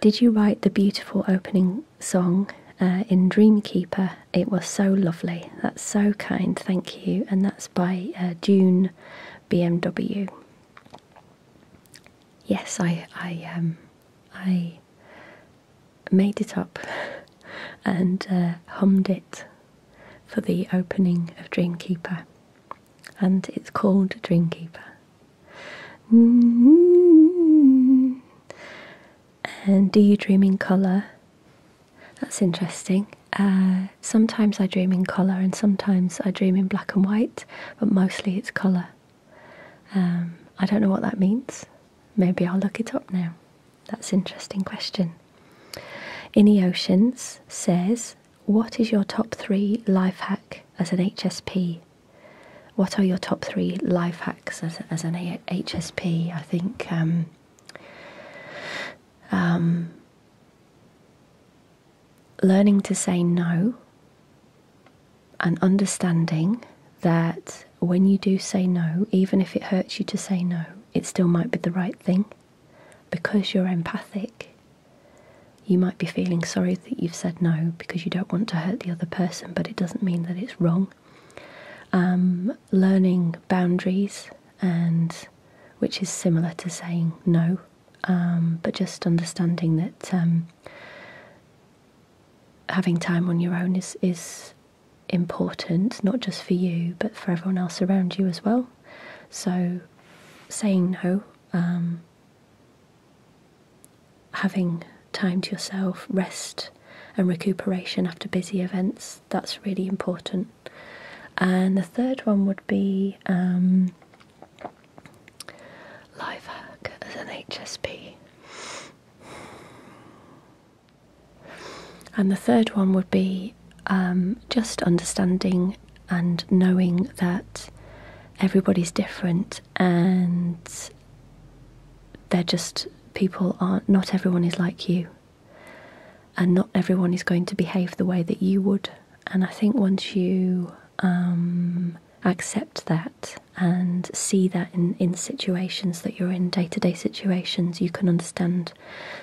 Did you write the beautiful opening song uh, in Dreamkeeper? It was so lovely. That's so kind. Thank you. And that's by uh, June BMW yes I I um I made it up and uh, hummed it for the opening of Dreamkeeper, and it's called Dreamkeeper. Mm-hmm. And do you dream in colour? That's interesting. Uh, sometimes I dream in colour, and sometimes I dream in black and white, but mostly it's colour. Um, I don't know what that means. Maybe I'll look it up now. That's an interesting question. In the Oceans says, What is your top three life hack as an HSP? What are your top three life hacks as, as an HSP? I think um, um, learning to say no and understanding that when you do say no, even if it hurts you to say no, it still might be the right thing because you're empathic. You might be feeling sorry that you've said no because you don't want to hurt the other person, but it doesn't mean that it's wrong. Um, learning boundaries, and which is similar to saying no, um, but just understanding that um, having time on your own is, is important, not just for you, but for everyone else around you as well. So, saying no, um, having time to yourself, rest and recuperation after busy events, that's really important. And the third one would be um, life hack as an HSP. And the third one would be um, just understanding and knowing that everybody's different and they're just people aren't, not everyone is like you. And not everyone is going to behave the way that you would. And I think once you um, accept that and see that in, in situations that you're in, day to day situations, you can understand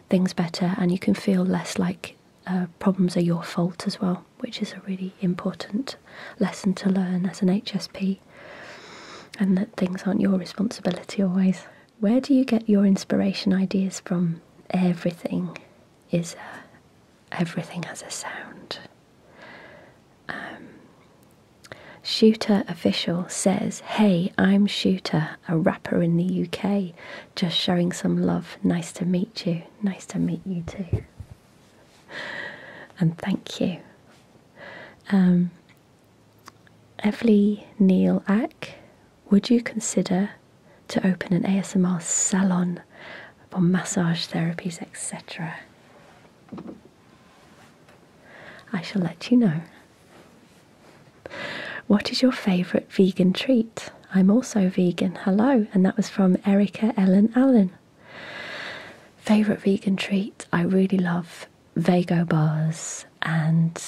things better and you can feel less like uh, problems are your fault as well, which is a really important lesson to learn as an HSP, and that things aren't your responsibility always. Where do you get your inspiration ideas from? Everything is a, everything has a sound. Um, Shooter Official says, Hey, I'm Shooter, a rapper in the UK, just showing some love. Nice to meet you. Nice to meet you too and thank you. Um, Evely Neil Ack, would you consider to open an ASMR salon for massage therapies, etc.? I shall let you know. What is your favourite vegan treat? I'm also vegan. Hello, and that was from Erica Ellen Allen. Favourite vegan treat? I really love Vego bars and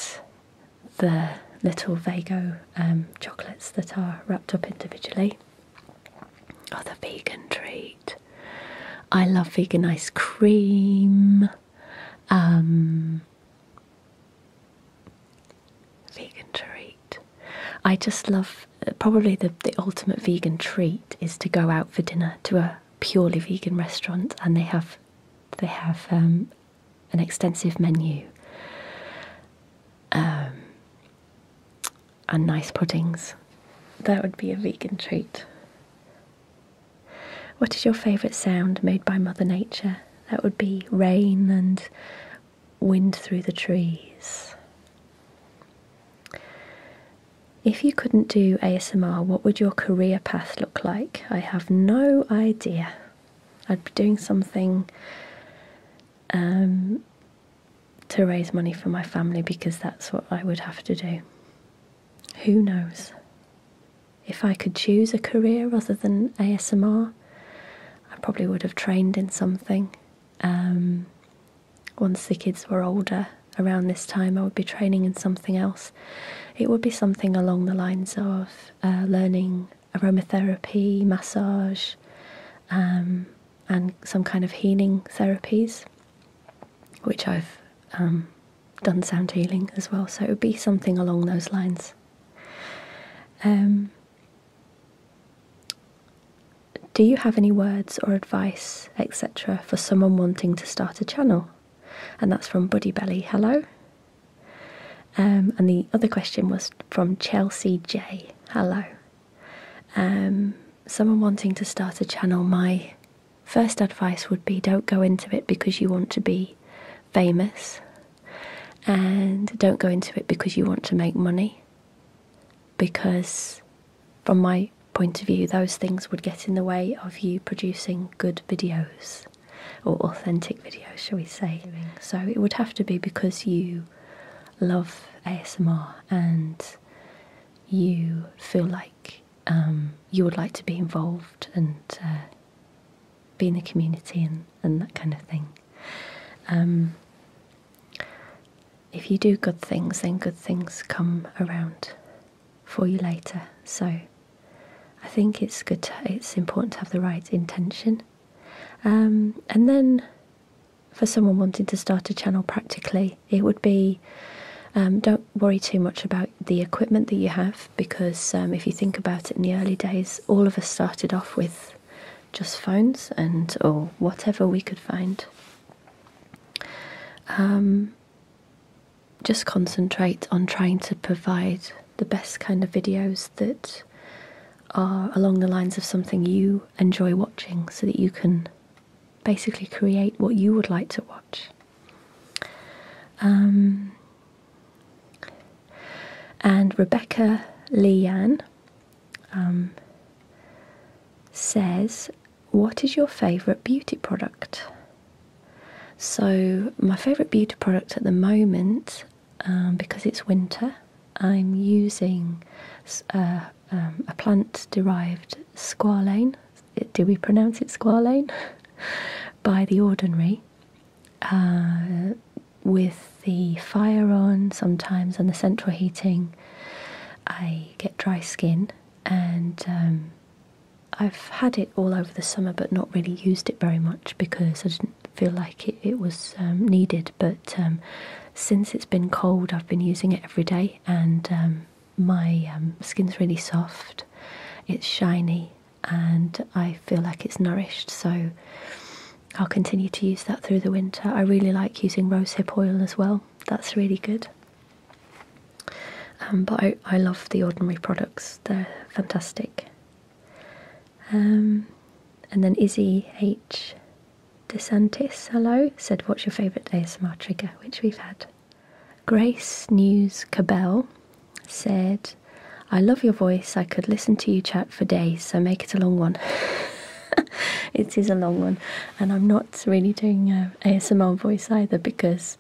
the little Vego um, chocolates that are wrapped up individually are the vegan treat. I love vegan ice cream. Um, vegan treat. I just love, probably the, the ultimate vegan treat is to go out for dinner to a purely vegan restaurant and they have they have um, an extensive menu um, and nice puddings. That would be a vegan treat. What is your favourite sound made by Mother Nature? That would be rain and wind through the trees. If you couldn't do ASMR, what would your career path look like? I have no idea. I'd be doing something um, to raise money for my family because that's what I would have to do. Who knows? If I could choose a career other than ASMR, I probably would have trained in something. Um, once the kids were older, around this time, I would be training in something else. It would be something along the lines of uh, learning aromatherapy, massage, um, and some kind of healing therapies which I've um, done sound healing as well, so it would be something along those lines. Um, do you have any words or advice, etc., for someone wanting to start a channel? And that's from Buddy Belly. Hello. Um, and the other question was from Chelsea J. Hello. Um, someone wanting to start a channel, my first advice would be don't go into it because you want to be famous and don't go into it because you want to make money. Because, from my point of view, those things would get in the way of you producing good videos. or authentic videos, shall we say. So it would have to be because you love ASMR and you feel like um, you would like to be involved and uh, be in the community and, and that kind of thing. Um, if you do good things, then good things come around for you later. So I think it's good. To, it's important to have the right intention, um, and then for someone wanting to start a channel practically, it would be um, don't worry too much about the equipment that you have because um, if you think about it in the early days, all of us started off with just phones and or whatever we could find. Um, just concentrate on trying to provide the best kind of videos that are along the lines of something you enjoy watching so that you can basically create what you would like to watch. Um, and Rebecca Leanne um, says, What is your favourite beauty product? So, my favourite beauty product at the moment, um, because it's winter, I'm using uh, um, a plant derived squalane. Do we pronounce it squalane? By The Ordinary. Uh, with the fire on sometimes and the central heating, I get dry skin and um, I've had it all over the summer but not really used it very much because I didn't feel like it, it was um, needed. But um, since it's been cold, I've been using it every day and um, my um, skin's really soft, it's shiny, and I feel like it's nourished. So I'll continue to use that through the winter. I really like using rosehip oil as well, that's really good. Um, but I, I love the ordinary products, they're fantastic. Um, and then Izzy H. DeSantis, hello, said, What's your favourite ASMR trigger? Which we've had. Grace News Cabell said, I love your voice. I could listen to you chat for days, so make it a long one. it is a long one, and I'm not really doing a ASMR voice either because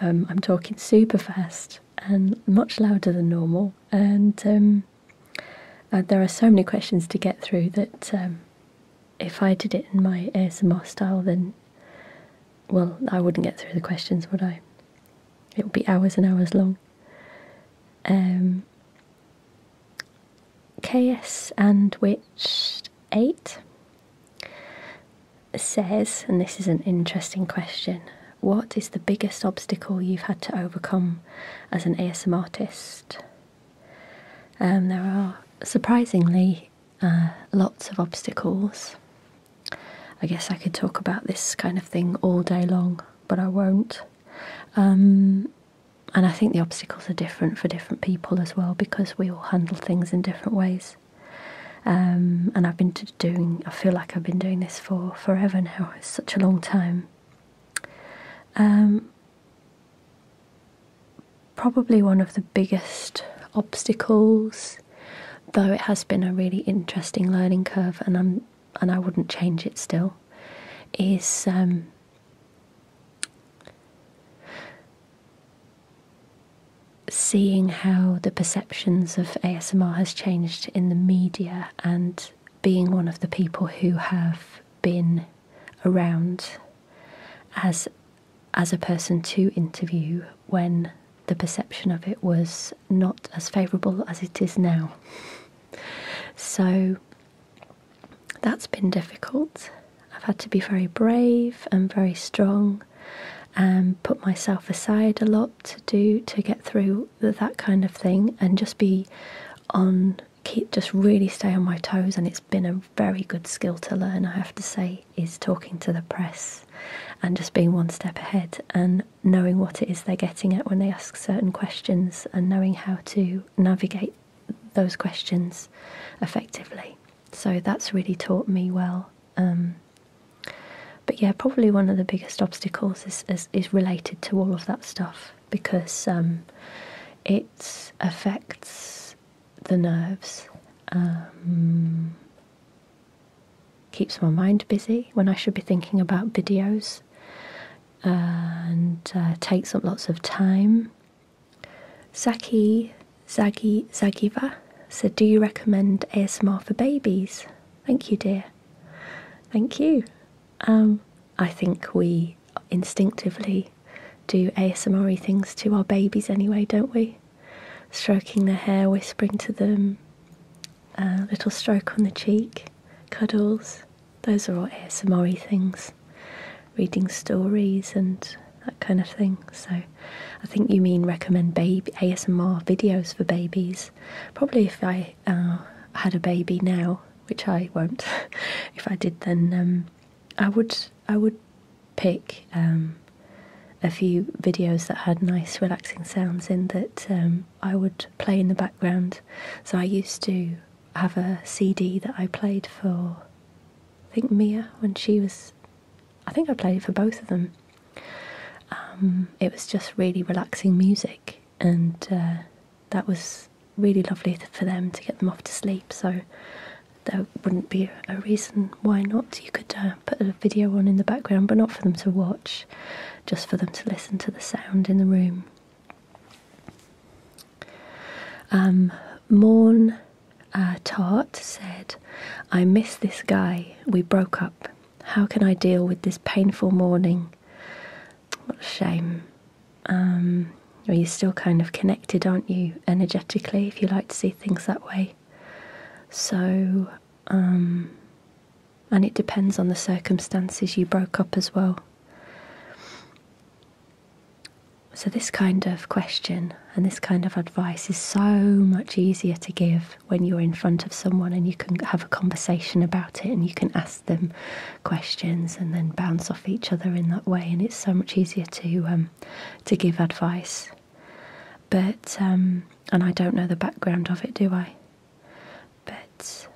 um, I'm talking super fast and much louder than normal, and um, uh, there are so many questions to get through that um, if I did it in my ASMR style, then well, I wouldn't get through the questions, would I? It would be hours and hours long. Um, KS and Witch 8 says, and this is an interesting question what is the biggest obstacle you've had to overcome as an ASM artist? Um, there are surprisingly uh, lots of obstacles. I guess I could talk about this kind of thing all day long, but I won't. Um, and I think the obstacles are different for different people as well because we all handle things in different ways. Um, and I've been doing, I feel like I've been doing this for forever now. It's such a long time. Um, probably one of the biggest obstacles, though it has been a really interesting learning curve, and I'm and I wouldn't change it still, is um, seeing how the perceptions of ASMR has changed in the media and being one of the people who have been around as as a person to interview when the perception of it was not as favourable as it is now. So that's been difficult. I've had to be very brave and very strong and put myself aside a lot to do to get through that kind of thing and just be on keep just really stay on my toes and it's been a very good skill to learn I have to say is talking to the press and just being one step ahead and knowing what it is they're getting at when they ask certain questions and knowing how to navigate those questions effectively. So that's really taught me well um, but yeah, probably one of the biggest obstacles is is, is related to all of that stuff because um, it affects the nerves. Um, keeps my mind busy when I should be thinking about videos and uh, takes up lots of time. Zaki Zagi Zagiva said, Do you recommend ASMR for babies? Thank you, dear. Thank you. Um, I think we instinctively do ASMR things to our babies anyway, don't we? Stroking their hair, whispering to them, a little stroke on the cheek, cuddles. Those are all ASMR things. Reading stories and that kind of thing. So I think you mean recommend baby ASMR videos for babies. Probably if I uh, had a baby now, which I won't. if I did, then um, I would I would pick um, a few videos that had nice relaxing sounds in that um, I would play in the background. So I used to have a CD that I played for I think Mia when she was I think I played it for both of them. Um, it was just really relaxing music, and uh, that was really lovely for them to get them off to sleep. So there wouldn't be a reason why not. You could uh, put a video on in the background, but not for them to watch, just for them to listen to the sound in the room. Um, Morn uh, Tart said, I miss this guy. We broke up. How can I deal with this painful mourning? What a shame. Um, well, you're still kind of connected, aren't you, energetically, if you like to see things that way. So, um, and it depends on the circumstances you broke up as well. So, this kind of question and this kind of advice is so much easier to give when you're in front of someone and you can have a conversation about it and you can ask them questions and then bounce off each other in that way. And it's so much easier to um, to give advice. But um, and I don't know the background of it, do I? But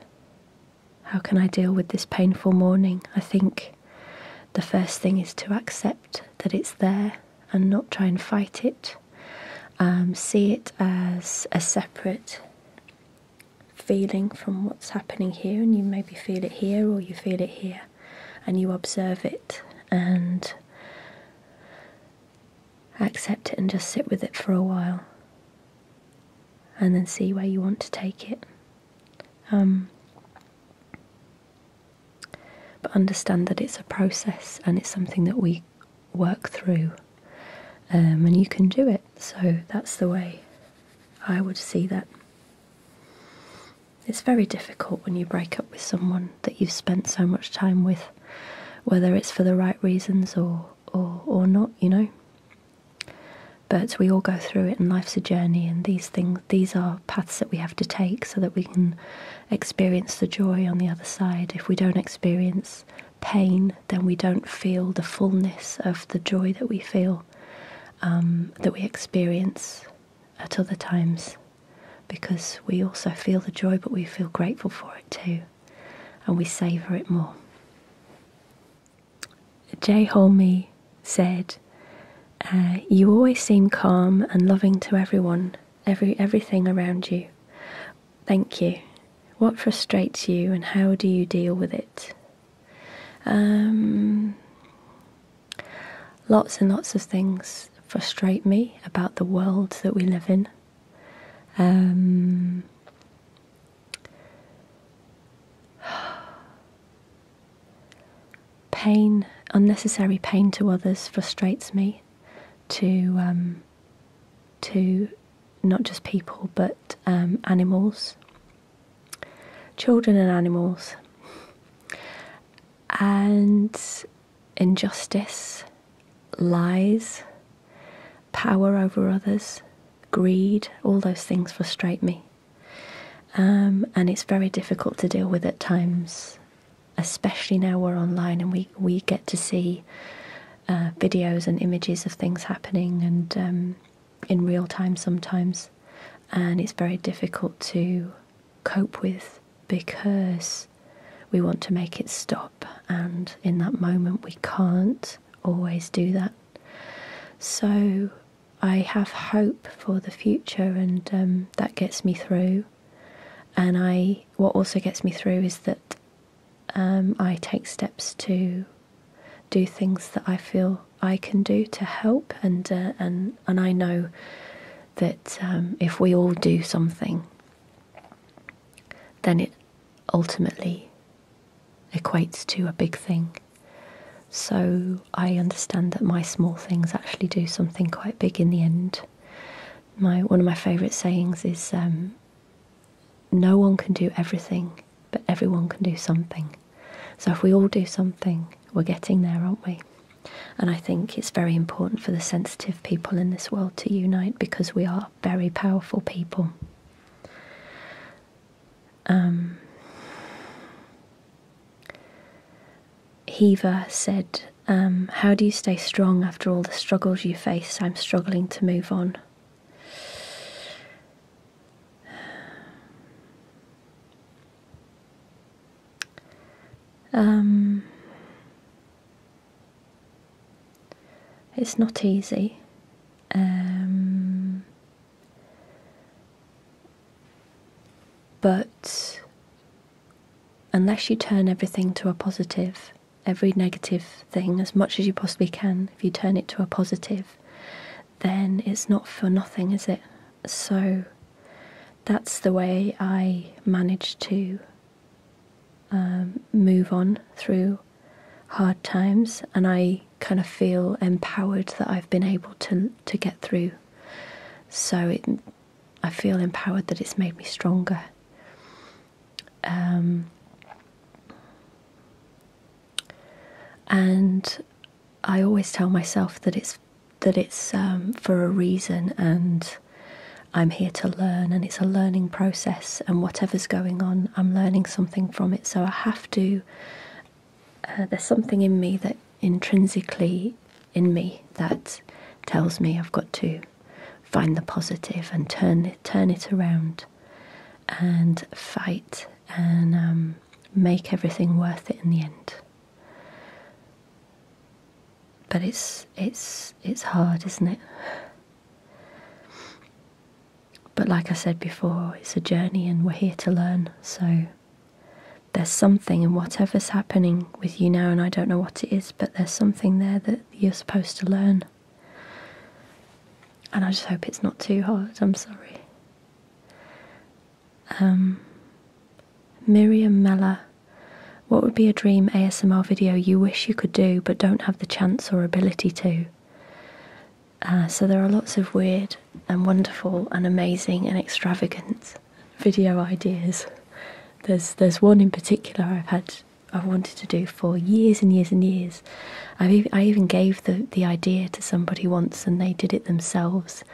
how can I deal with this painful mourning? I think the first thing is to accept that it's there and not try and fight it. Um, see it as a separate feeling from what's happening here, and you maybe feel it here or you feel it here, and you observe it and accept it and just sit with it for a while and then see where you want to take it. Um, but understand that it's a process and it's something that we work through um, and you can do it. So that's the way I would see that. It's very difficult when you break up with someone that you've spent so much time with, whether it's for the right reasons or, or, or not, you know. But we all go through it, and life's a journey, and these things, these are paths that we have to take so that we can experience the joy on the other side. If we don't experience pain, then we don't feel the fullness of the joy that we feel um, that we experience at other times because we also feel the joy, but we feel grateful for it too, and we savour it more. Jay Holme said, uh, "You always seem calm and loving to everyone, every everything around you. Thank you. What frustrates you, and how do you deal with it?" Um, lots and lots of things frustrate me about the world that we live in. Um, pain, unnecessary pain to others frustrates me. To um, to not just people but um, animals, children and animals, and injustice, lies power over others, greed, all those things frustrate me. Um, and it's very difficult to deal with at times, especially now we're online and we, we get to see uh, videos and images of things happening and um, in real time sometimes. And it's very difficult to cope with because we want to make it stop, and in that moment, we can't always do that. So I have hope for the future, and um, that gets me through. And I, what also gets me through is that um, I take steps to do things that I feel I can do to help, and uh, and and I know that um, if we all do something, then it ultimately equates to a big thing. So I understand that my small things actually do something quite big in the end. My one of my favourite sayings is, um, "No one can do everything, but everyone can do something." So if we all do something, we're getting there, aren't we? And I think it's very important for the sensitive people in this world to unite because we are very powerful people. Um, Heva said, um, How do you stay strong after all the struggles you face? I'm struggling to move on. Um, it's not easy. Um, but unless you turn everything to a positive, every negative thing, as much as you possibly can, if you turn it to a positive, then it's not for nothing, is it? So that's the way I manage to um, move on through hard times, and I kind of feel empowered that I've been able to to get through. So it, I feel empowered that it's made me stronger. Um, and I always tell myself that it's that it's um, for a reason, and I'm here to learn, and it's a learning process. And whatever's going on, I'm learning something from it. So I have to. Uh, there's something in me that intrinsically in me that tells me I've got to find the positive and turn it turn it around and fight and um, make everything worth it in the end. But it's it's it's hard, isn't it? But like I said before, it's a journey and we're here to learn. So there's something in whatever's happening with you now, and I don't know what it is, but there's something there that you're supposed to learn. And I just hope it's not too hard. I'm sorry. Um, Miriam Meller, what would be a dream ASMR video you wish you could do but don't have the chance or ability to? Uh, so there are lots of weird and wonderful and amazing and extravagant video ideas. There's there's one in particular I've had I've wanted to do for years and years and years. I I even gave the the idea to somebody once and they did it themselves.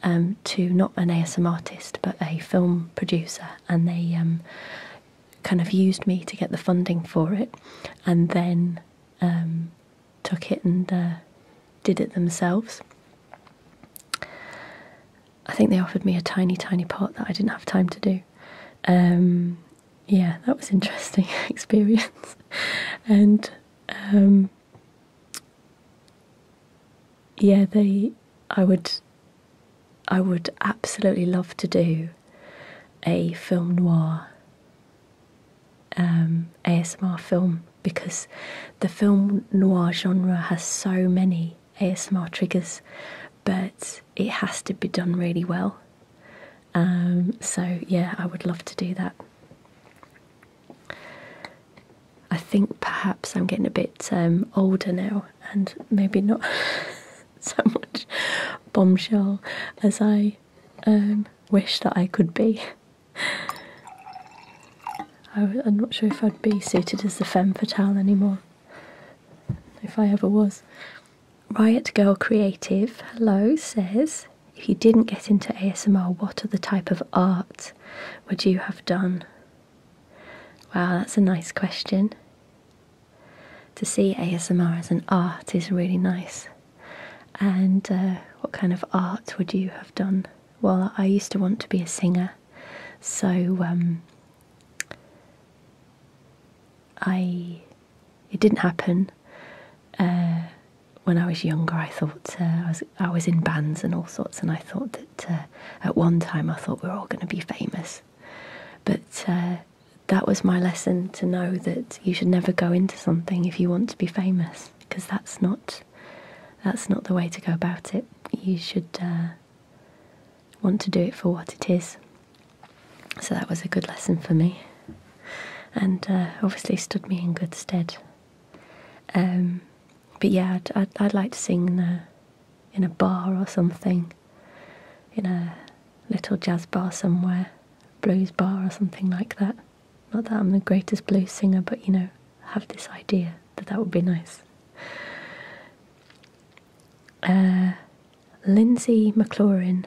Um, to not an ASM artist but a film producer, and they um, kind of used me to get the funding for it, and then um, took it and uh, did it themselves. I think they offered me a tiny, tiny part that I didn't have time to do. Um, yeah, that was interesting experience, and um, yeah, they. I would, I would absolutely love to do a film noir um, ASMR film because the film noir genre has so many ASMR triggers but it has to be done really well. Um, so, yeah, I would love to do that. I think perhaps I'm getting a bit um, older now and maybe not so much bombshell as I um, wish that I could be. I, am not sure if I'd be suited as the femme fatale anymore, if I ever was. Riot Girl Creative, hello, says if you didn't get into ASMR, what other type of art would you have done? Wow, that's a nice question. To see ASMR as an art is really nice. And uh, what kind of art would you have done? Well, I used to want to be a singer, so um, I it didn't happen. Uh, when I was younger, I thought uh, I was I was in bands and all sorts, and I thought that uh, at one time I thought we were all going to be famous, but uh, that was my lesson to know that you should never go into something if you want to be famous because that's not that's not the way to go about it. You should uh, want to do it for what it is. So that was a good lesson for me, and uh, obviously stood me in good stead. Um, but yeah, I'd, I'd, I'd, like to sing in a, in a bar or something, in a little jazz bar somewhere, blues bar or something like that. Not that I'm the greatest blues singer, but you know, have this idea that that would be nice. Uh, Lindsay McLaurin.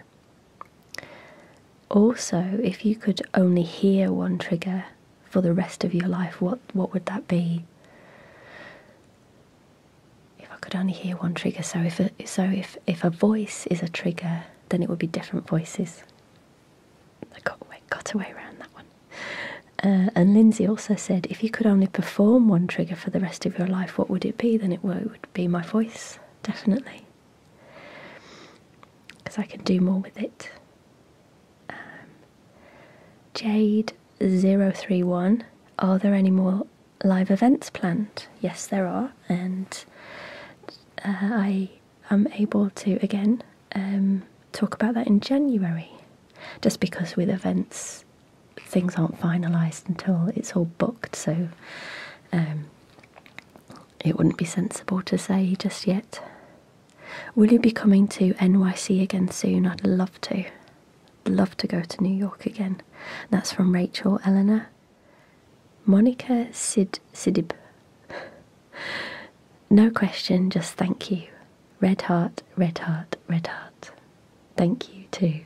Also, if you could only hear one trigger for the rest of your life, what what would that be? If I could only hear one trigger, so if a, so if if a voice is a trigger, then it would be different voices. I got away, got away one. Uh, and Lindsay also said, if you could only perform one trigger for the rest of your life, what would it be? Then it would be my voice, definitely. Because I can do more with it. Um, Jade031, are there any more live events planned? Yes, there are. And uh, I am able to, again, um, talk about that in January. Just because with events, things aren't finalised until it's all booked, so um, it wouldn't be sensible to say just yet. Will you be coming to NYC again soon? I'd love to. Love to go to New York again. That's from Rachel Eleanor. Monica Sid Sidib. no question, just thank you. Red heart, red heart, red heart. Thank you too.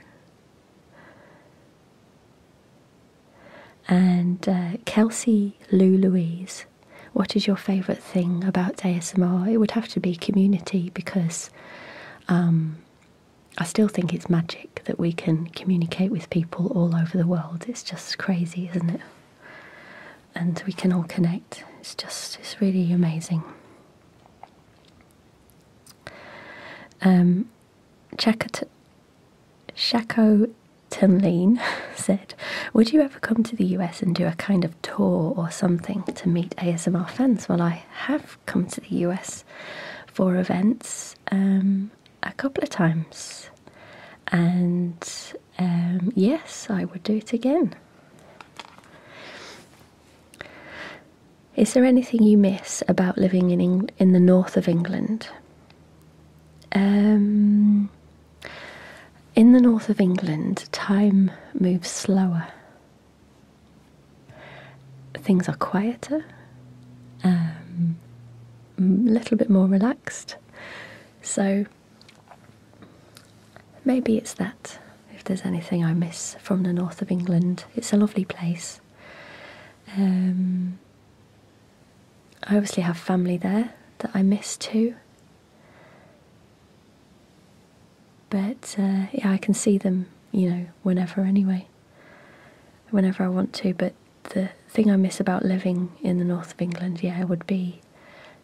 And uh, Kelsey Lou Louise, what is your favourite thing about ASMR? It would have to be community because um, I still think it's magic that we can communicate with people all over the world. It's just crazy, isn't it? And we can all connect. It's just, it's really amazing. Um, Chaco Tenleen said, Would you ever come to the US and do a kind of tour or something to meet ASMR fans? Well, I have come to the US for events um, a couple of times. And um, yes, I would do it again. Is there anything you miss about living in Eng- in the north of England? Um, in the north of England, time moves slower. Things are quieter, um, a little bit more relaxed. So maybe it's that. If there's anything I miss from the north of England, it's a lovely place. Um, I obviously have family there that I miss too. But uh, yeah, I can see them, you know, whenever anyway, whenever I want to. But the thing I miss about living in the north of England, yeah, would be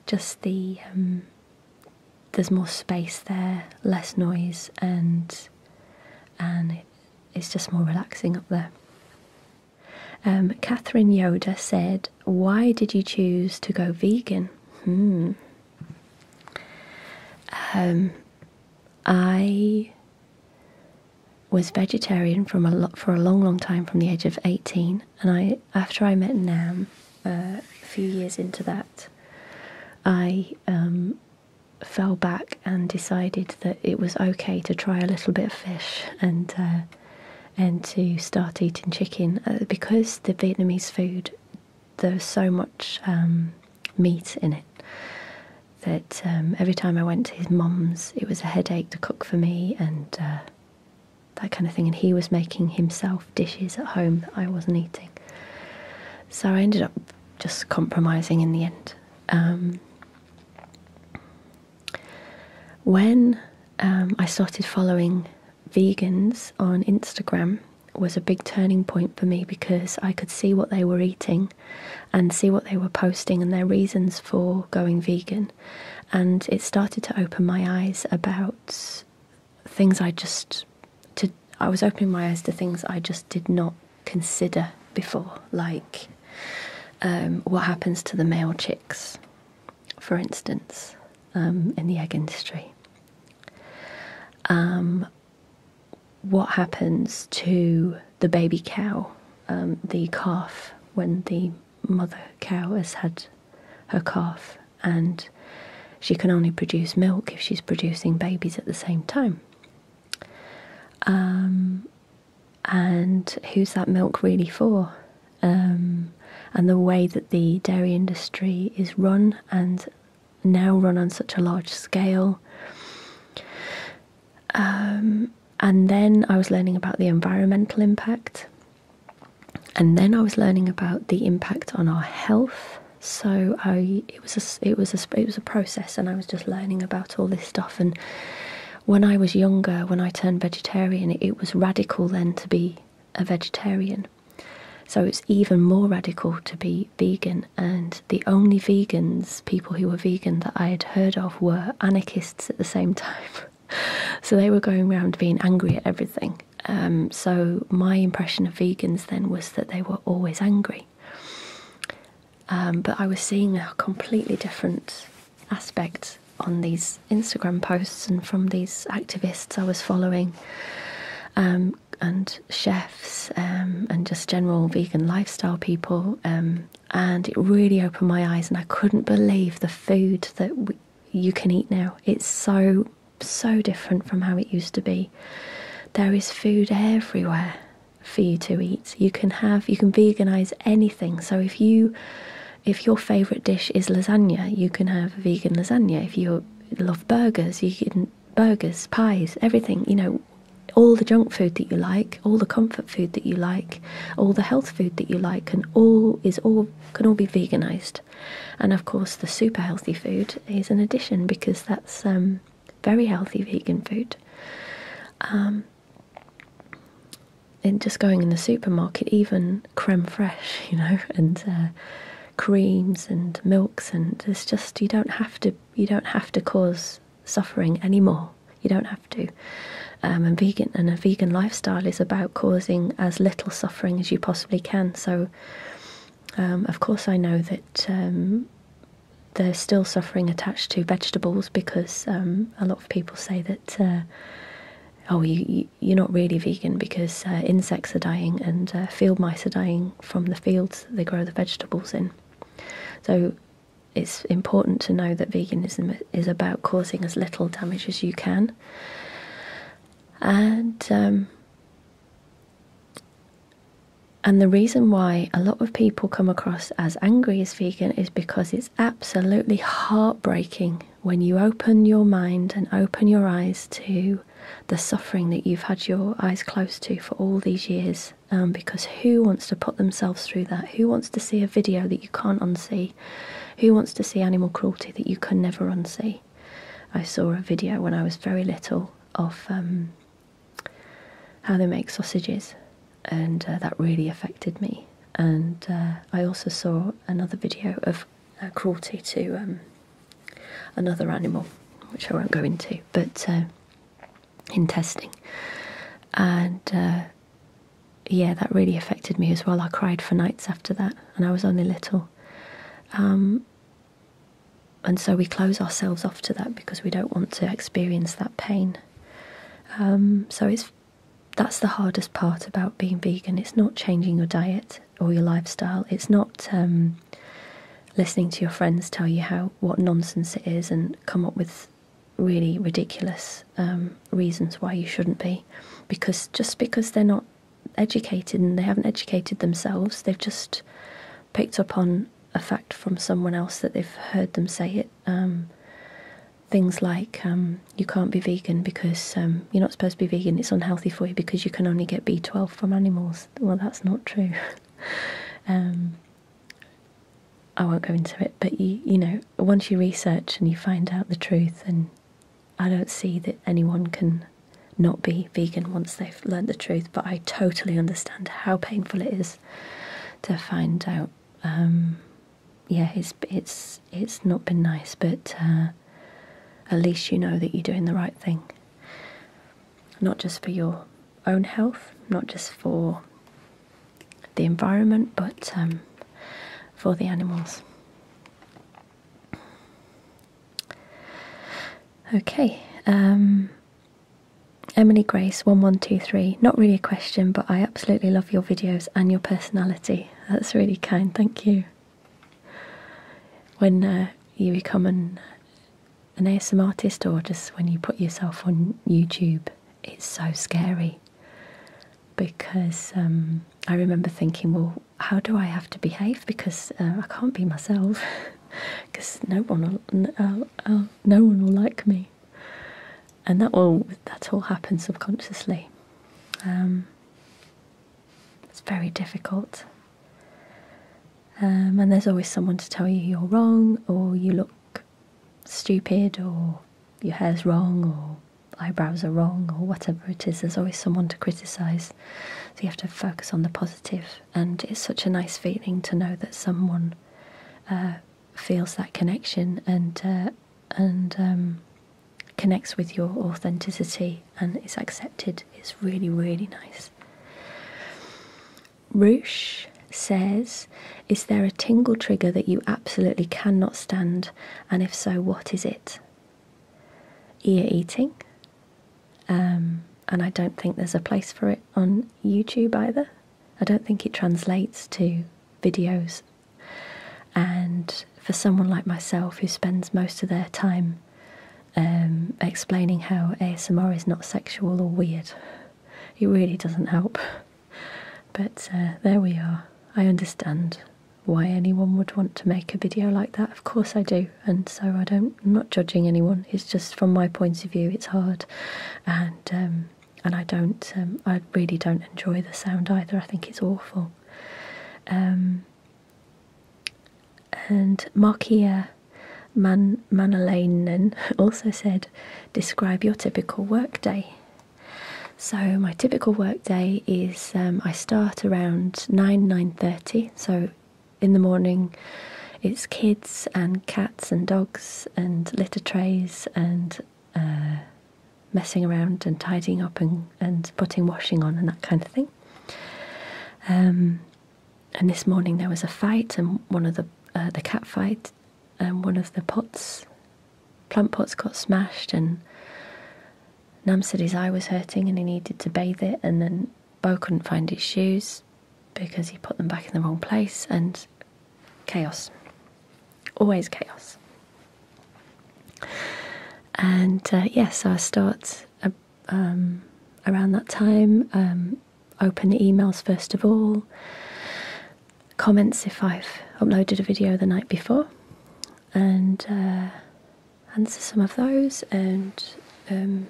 just the um, there's more space there, less noise, and and it, it's just more relaxing up there. Um, Catherine Yoda said, "Why did you choose to go vegan?" Hmm. Um, I was vegetarian from a for a long, long time, from the age of eighteen, and I after I met Nam, uh, a few years into that, I um, fell back and decided that it was okay to try a little bit of fish and uh, and to start eating chicken uh, because the Vietnamese food there's so much um, meat in it that um, every time I went to his mum's, it was a headache to cook for me and uh, that kind of thing. And he was making himself dishes at home that I wasn't eating. So I ended up just compromising in the end. Um, when um, I started following vegans on Instagram, was a big turning point for me because I could see what they were eating and see what they were posting and their reasons for going vegan. And it started to open my eyes about things I just to I was opening my eyes to things I just did not consider before, like um, what happens to the male chicks, for instance, um, in the egg industry. Um, what happens to the baby cow, the calf, when the mother cow has had her calf and she can only produce milk if she's producing babies at the same time. Um, and who's that milk really for? Um, and the way that the dairy industry is run and now run on such a large scale. Um, and then I was learning about the environmental impact. And then I was learning about the impact on our health. So I, it was a, it was a, it was a process, and I was just learning about all this stuff. And when I was younger, when I turned vegetarian, it was radical then to be a vegetarian. So it's even more radical to be vegan. And the only vegans, people who were vegan that I had heard of, were anarchists at the same time. So they were going around being angry at everything. Um, so my impression of vegans then was that they were always angry. Um, but I was seeing a completely different aspect on these Instagram posts and from these activists I was following, um, and chefs, um, and just general vegan lifestyle people. Um, and it really opened my eyes, and I couldn't believe the food that we, you can eat now. It's so, so different from how it used to be. There is food everywhere for you to eat. You can have, you can veganize anything. So if you if your favourite dish is lasagna, you can have vegan lasagna. If you love burgers, you can burgers, pies, everything. You know, all the junk food that you like, all the comfort food that you like, all the health food that you like, can all is all can all be veganized. And of course, the super healthy food is an addition because that's um, very healthy vegan food. Um, and just going in the supermarket, even creme fraiche, you know, and uh, creams and milks and it's just you don't have to you don't have to cause suffering anymore. You don't have to. Um, and vegan and a vegan lifestyle is about causing as little suffering as you possibly can. So um, of course I know that um, there's still suffering attached to vegetables because um, a lot of people say that uh, oh you, you are not really vegan because uh, insects are dying and uh, field mice are dying from the fields that they grow the vegetables in so it's important to know that veganism is about causing as little damage as you can. And um, and the reason why a lot of people come across as angry as vegan is because it's absolutely heartbreaking when you open your mind and open your eyes to the suffering that you've had your eyes closed to for all these years. Um, because who wants to put themselves through that? Who wants to see a video that you can't unsee? Who wants to see animal cruelty that you can never unsee? I saw a video when I was very little of um, how they make sausages and uh, that really affected me. And uh, I also saw another video of uh, cruelty to um, another animal, which I won't go into, but uh, in testing. And uh, yeah, that really affected me as well. I cried for nights after that, and I was only little. Um, and so we close ourselves off to that because we don't want to experience that pain. Um, so it's that's the hardest part about being vegan. It's not changing your diet or your lifestyle. It's not um, listening to your friends tell you how what nonsense it is and come up with really ridiculous um, reasons why you shouldn't be. Because just because they're not educated and they haven't educated themselves, they've just picked up on a fact from someone else that they've heard them say it. Um, things like um, you can't be vegan because um, you're not supposed to be vegan, it's unhealthy for you because you can only get B12 from animals. Well, that's not true. um, I won't go into it, but you, you know, once you research and you find out the truth, and I don't see that anyone can not be vegan once they've learned the truth, but I totally understand how painful it is to find out. Um, yeah, it's it's it's not been nice, but uh, at least you know that you're doing the right thing. Not just for your own health, not just for the environment, but um, for the animals. Okay, um, Emily Grace one one two three. Not really a question, but I absolutely love your videos and your personality. That's really kind. Thank you. When uh, you become an an ASM artist, or just when you put yourself on YouTube, it's so scary because um, I remember thinking, well, how do I have to behave? Because uh, I can't be myself, because no one will, uh, uh, no one will like me, and that all that all happens subconsciously. Um, it's very difficult, um, and there's always someone to tell you you're wrong, or you look stupid, or your hair's wrong, or eyebrows are wrong or whatever it is, there's always someone to criticise. So you have to focus on the positive. and it's such a nice feeling to know that someone uh, feels that connection and uh, and um, connects with your authenticity and is accepted. It's really really nice. Roosh says, "Is there a tingle trigger that you absolutely cannot stand, and if so, what is it?" Ear eating. Um, and I don't think there's a place for it on YouTube either. I don't think it translates to videos. And for someone like myself who spends most of their time um, explaining how ASMR is not sexual or weird, it really doesn't help. But uh, there we are. I understand why anyone would want to make a video like that. Of course I do, and so I don't. I'm not judging anyone. It's just from my point of view, it's hard, and um, and I don't. Um, I really don't enjoy the sound either. I think it's awful. Um, and Markia Man Manalainen also said, "Describe your typical workday." So my typical workday is um, I start around nine nine thirty. So in the morning it's kids and cats and dogs and litter trays and uh, messing around and tidying up and, and putting washing on and that kind of thing. Um, and this morning there was a fight and one of the uh, the cat fight and one of the pots plant pots got smashed and Nam said his eye was hurting and he needed to bathe it and then Bo couldn't find his shoes because he put them back in the wrong place and chaos. Always chaos. And uh, yes, yeah, so I start uh, um, around that time, um, open the emails first of all, comments if I've uploaded a video the night before, and uh, answer some of those, and um,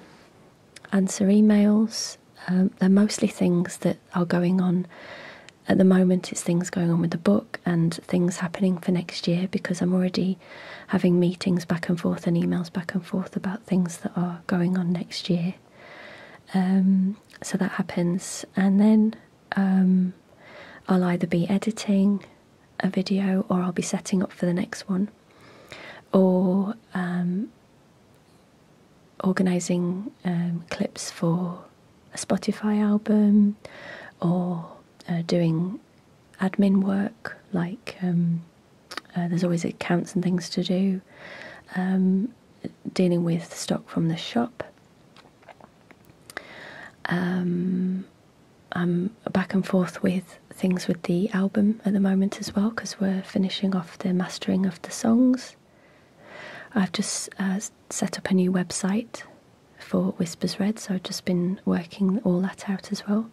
answer emails. Um, they're mostly things that are going on at the moment it's things going on with the book and things happening for next year because I'm already having meetings back and forth and emails back and forth about things that are going on next year. Um, so that happens, and then um, I'll either be editing a video or I'll be setting up for the next one, or um, organising um, clips for a Spotify album or uh, doing admin work, like um, uh, there's always accounts and things to do, um, dealing with stock from the shop. Um, I'm back and forth with things with the album at the moment as well because we're finishing off the mastering of the songs. I've just uh, set up a new website for Whispers Red, so I've just been working all that out as well.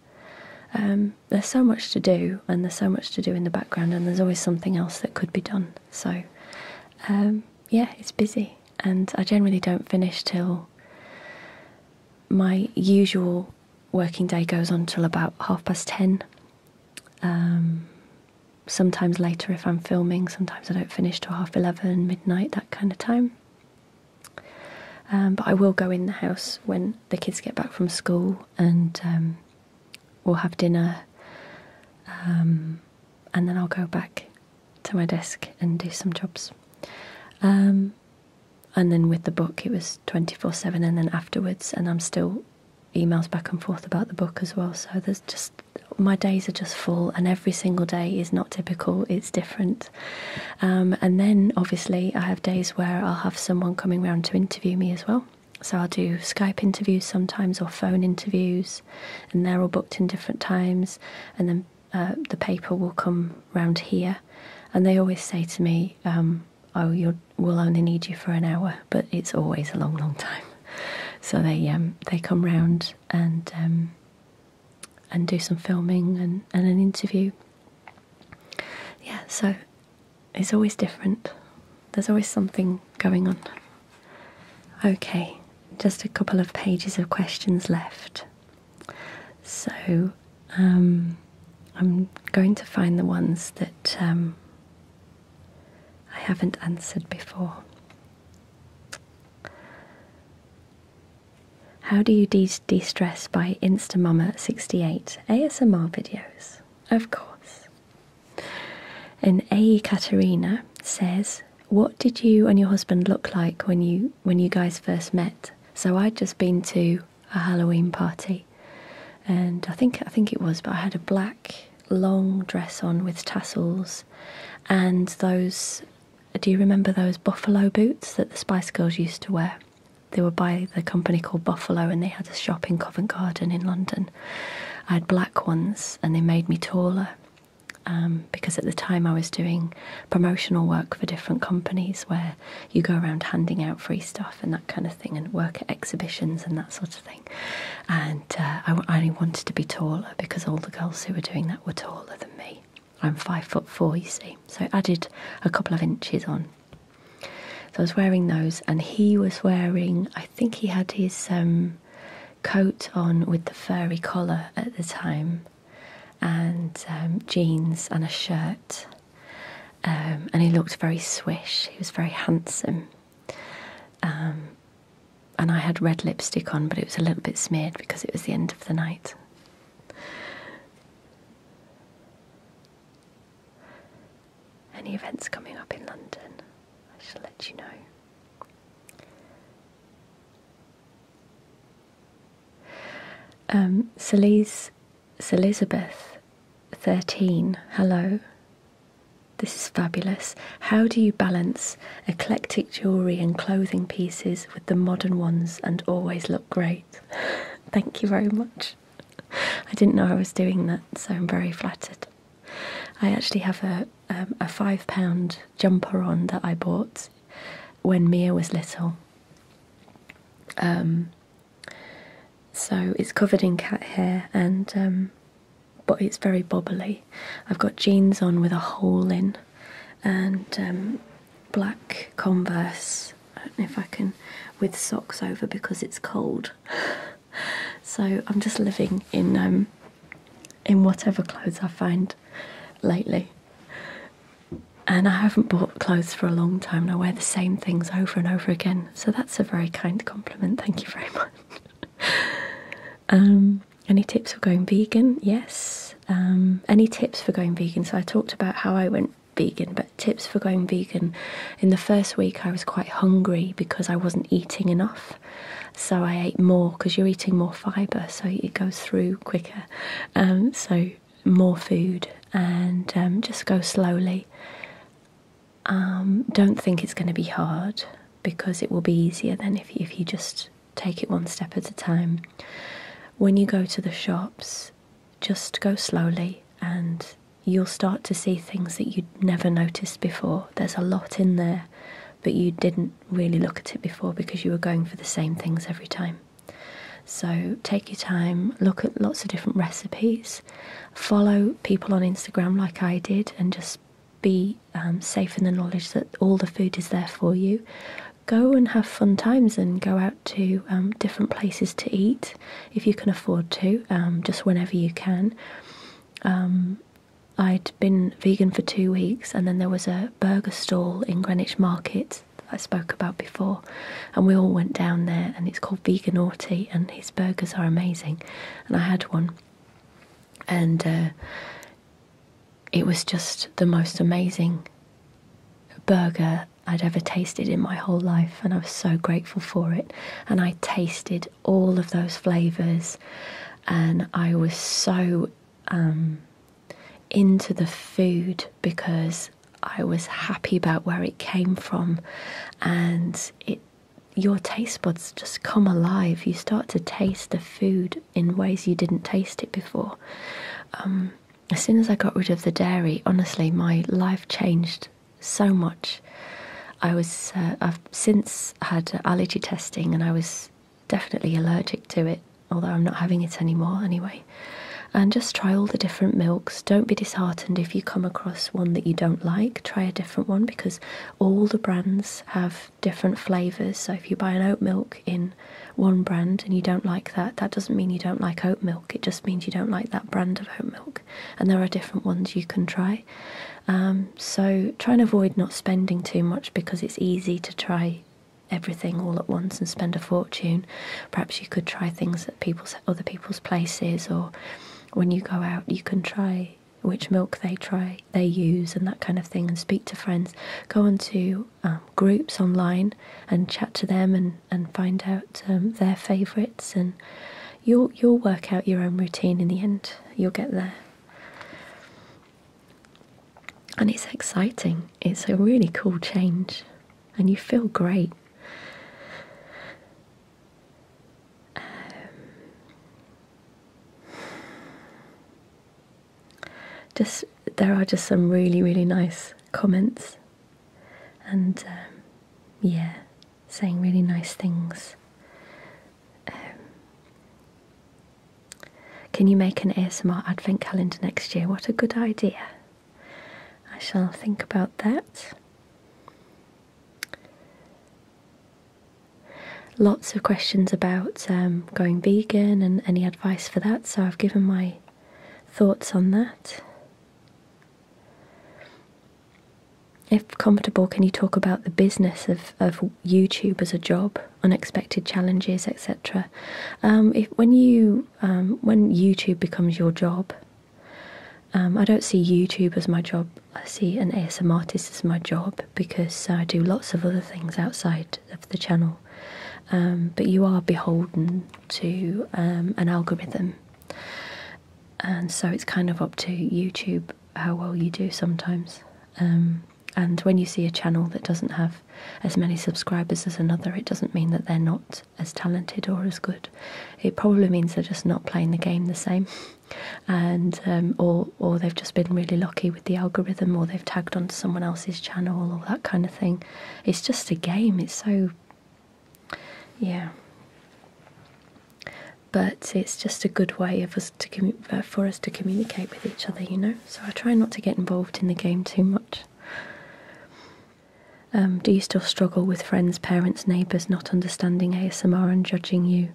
Um, there's so much to do, and there's so much to do in the background, and there's always something else that could be done. So, um, yeah, it's busy, and I generally don't finish till my usual working day goes on till about half past ten. Um, sometimes later if I'm filming, sometimes I don't finish till half eleven, midnight, that kind of time. Um, but I will go in the house when the kids get back from school and um, we'll have dinner, um, and then I'll go back to my desk and do some jobs. Um, and then with the book, it was 24 7, and then afterwards, and I'm still emails back and forth about the book as well. So there's just my days are just full, and every single day is not typical. It's different. Um, and then obviously I have days where I'll have someone coming round to interview me as well. So I'll do Skype interviews sometimes or phone interviews, and they're all booked in different times. And then uh, the paper will come round here, and they always say to me, um, "Oh, you'll, we'll only need you for an hour," but it's always a long, long time. So they um, they come round and um, and do some filming and, and an interview. Yeah, so it's always different. There's always something going on. Okay, just a couple of pages of questions left. So um, I'm going to find the ones that um, I haven't answered before. How do you de stress by Instamama68 ASMR videos? Of course. And A. Katerina says, What did you and your husband look like when you when you guys first met? So I'd just been to a Halloween party and I think I think it was, but I had a black long dress on with tassels and those do you remember those buffalo boots that the Spice Girls used to wear? They were by the company called Buffalo and they had a shop in Covent Garden in London. I had black ones and they made me taller um, because at the time I was doing promotional work for different companies where you go around handing out free stuff and that kind of thing and work at exhibitions and that sort of thing. And uh, I, I only wanted to be taller because all the girls who were doing that were taller than me. I'm five foot four, you see, so I added a couple of inches on so I was wearing those, and he was wearing, I think he had his um, coat on with the furry collar at the time, and um, jeans and a shirt. Um, and he looked very swish, he was very handsome. Um, and I had red lipstick on, but it was a little bit smeared because it was the end of the night. Any events coming up in London? Shall let you know. Um, Celise, Elizabeth, 13, hello. This is fabulous. How do you balance eclectic jewellery and clothing pieces with the modern ones and always look great? Thank you very much. I didn't know I was doing that, so I'm very flattered. I actually have a um, a five pound jumper on that I bought when Mia was little. Um, so it's covered in cat hair and um, but it's very bobbly. I've got jeans on with a hole in and um, black Converse. I don't know if I can with socks over because it's cold. so I'm just living in um, in whatever clothes I find lately. And I haven't bought clothes for a long time and I wear the same things over and over again. So that's a very kind compliment. Thank you very much. um, any tips for going vegan? Yes. Um, any tips for going vegan? So I talked about how I went vegan, but tips for going vegan. In the first week, I was quite hungry because I wasn't eating enough. So I ate more because you're eating more fibre, so it goes through quicker. Um, so more food and um, just go slowly. Um, don't think it's going to be hard because it will be easier than if if you just take it one step at a time. When you go to the shops, just go slowly and you'll start to see things that you'd never noticed before. There's a lot in there, but you didn't really look at it before because you were going for the same things every time. So take your time, look at lots of different recipes, follow people on Instagram like I did, and just be um, safe in the knowledge that all the food is there for you. Go and have fun times and go out to um, different places to eat if you can afford to, um, just whenever you can. Um, I'd been vegan for two weeks, and then there was a burger stall in Greenwich Market that I spoke about before, and we all went down there, and it's called Veganorty, and his burgers are amazing. And I had one, and uh, it was just the most amazing burger I'd ever tasted in my whole life, and I was so grateful for it. And I tasted all of those flavors, and I was so um, into the food because I was happy about where it came from, and it your taste buds just come alive. You start to taste the food in ways you didn't taste it before. Um, as soon as I got rid of the dairy, honestly, my life changed so much. I was uh, I've since had allergy testing, and I was definitely allergic to it. Although I'm not having it anymore, anyway and just try all the different milks. Don't be disheartened if you come across one that you don't like. Try a different one because all the brands have different flavours. So if you buy an oat milk in one brand and you don't like that, that doesn't mean you don't like oat milk. It just means you don't like that brand of oat milk. And there are different ones you can try. Um, so try and avoid not spending too much because it's easy to try everything all at once and spend a fortune. Perhaps you could try things at people's other people's places or when you go out, you can try which milk they try they use and that kind of thing and speak to friends. Go onto um, groups online and chat to them and, and find out um, their favorites and you'll you'll work out your own routine in the end. You'll get there. And it's exciting. It's a really cool change and you feel great just there are just some really really nice comments. And um, yeah saying really nice things. Um, can you make an ASMR advent calendar next year? What a good idea. I shall think about that. Lots of questions about um, going vegan and any advice for that so I've given my thoughts on that if comfortable, can you talk about the business of, of YouTube as a job, unexpected challenges, etc.? Um, if when you um, when YouTube becomes your job, um, I don't see YouTube as my job. I see an ASMRtist as my job because I do lots of other things outside of the channel. Um, but you are beholden to um, an algorithm, and so it's kind of up to YouTube how well you do sometimes. Um, and when you see a channel that doesn't have as many subscribers as another, it doesn't mean that they're not as talented or as good. It probably means they're just not playing the game the same, and um, or or they've just been really lucky with the algorithm, or they've tagged onto someone else's channel, or that kind of thing. It's just a game. It's so, yeah. But it's just a good way of us to for us to communicate with each other, you know. So I try not to get involved in the game too much. Um, do you still struggle with friends, parents, neighbours not understanding ASMR and judging you?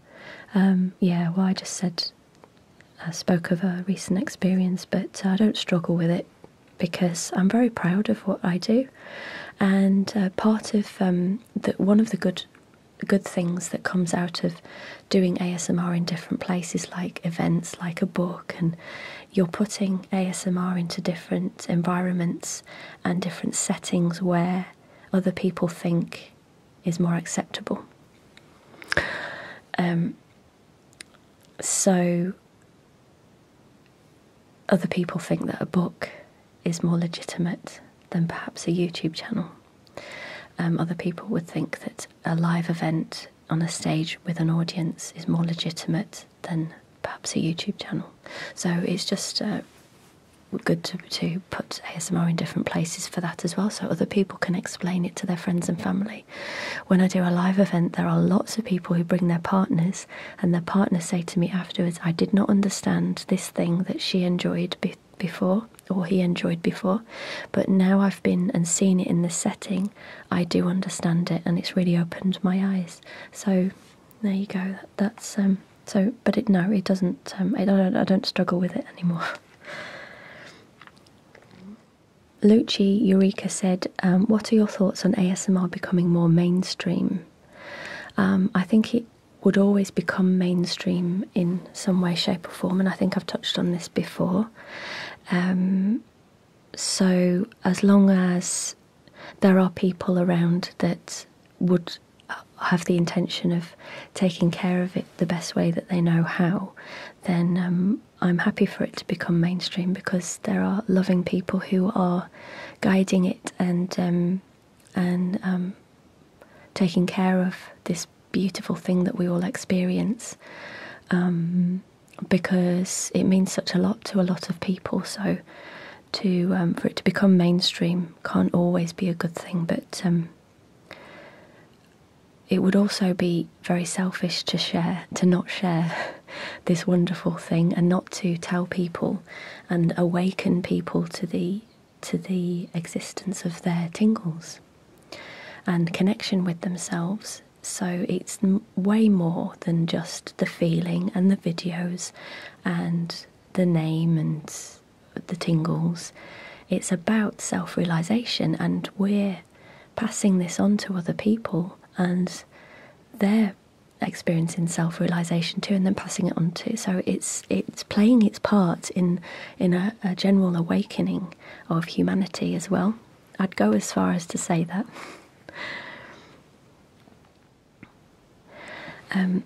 Um, yeah, well, I just said, I spoke of a recent experience, but I don't struggle with it because I'm very proud of what I do. And uh, part of um, the, one of the good good things that comes out of doing ASMR in different places, like events, like a book, and you're putting ASMR into different environments and different settings where other people think is more acceptable. Um, so, other people think that a book is more legitimate than perhaps a YouTube channel. Um, other people would think that a live event on a stage with an audience is more legitimate than perhaps a YouTube channel. So it's just uh, good to, to put ASMR in different places for that as well, so other people can explain it to their friends and family. When I do a live event, there are lots of people who bring their partners, and their partners say to me afterwards, I did not understand this thing that she enjoyed be- before or he enjoyed before, but now I've been and seen it in this setting, I do understand it, and it's really opened my eyes. So there you go. That's um. So, but it no, it doesn't. Um, I don't. I don't struggle with it anymore. Lucci Eureka said, um, What are your thoughts on ASMR becoming more mainstream? Um, I think it would always become mainstream in some way, shape, or form, and I think I've touched on this before. Um, so, as long as there are people around that would have the intention of taking care of it the best way that they know how, then um, I'm happy for it to become mainstream because there are loving people who are guiding it and um, and um, taking care of this beautiful thing that we all experience because it means such a lot to a lot of people. So to for it to become mainstream can't always be a good thing, but it would also be very selfish to share, to not share this wonderful thing and not to tell people and awaken people to the to the existence of their tingles and connection with themselves. So it's way more than just the feeling and the videos and the name and the tingles. It's about self realization, and we're passing this on to other people, and they're experiencing self realization too, and then passing it on to. So it's it's playing its part in in a, a general awakening of humanity as well. I'd go as far as to say that. Um,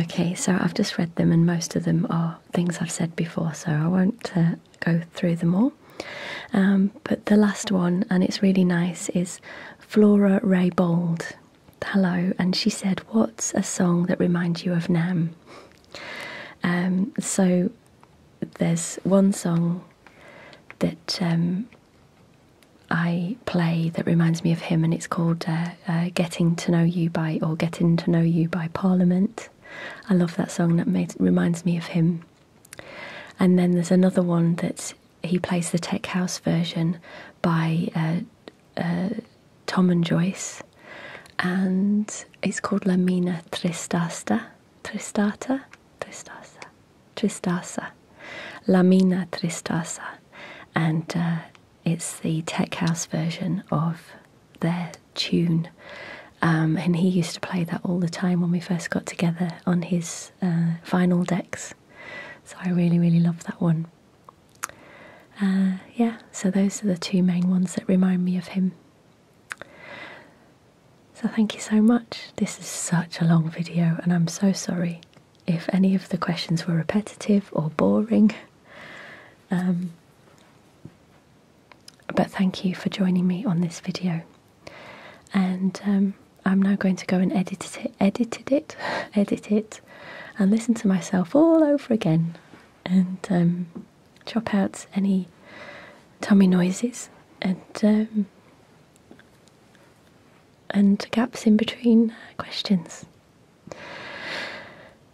okay, so I've just read them, and most of them are things I've said before, so I won't uh, go through them all. Um, but the last one, and it's really nice, is Flora Ray Bold. Hello, and she said, What's a song that reminds you of Nam? Um, so there's one song that um, I play that reminds me of him, and it's called uh, uh, Getting to Know You by, or Getting to Know You by Parliament. I love that song, that made, reminds me of him. And then there's another one that he plays the tech house version by uh, uh, Tom and Joyce, and it's called La Mina Tristasta. Tristata? Tristasa. Tristasa. La Mina Tristasa. And uh, it's the tech house version of their tune. Um, and he used to play that all the time when we first got together on his uh, vinyl decks. So I really, really love that one. Uh, yeah, so those are the two main ones that remind me of him. So thank you so much. This is such a long video, and I'm so sorry if any of the questions were repetitive or boring. Um, but thank you for joining me on this video. And um, I'm now going to go and edit it, edited it, edit it, and listen to myself all over again, and um, chop out any tummy noises and um, and gaps in between questions.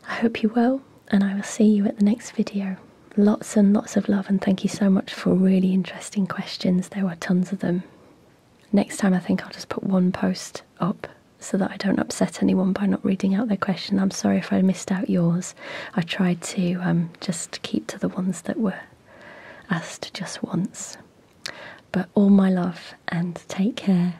I hope you will, and I will see you at the next video. Lots and lots of love, and thank you so much for really interesting questions. There were tons of them. Next time, I think I'll just put one post up so that I don't upset anyone by not reading out their question. I'm sorry if I missed out yours. I tried to um, just keep to the ones that were asked just once. But all my love and take care,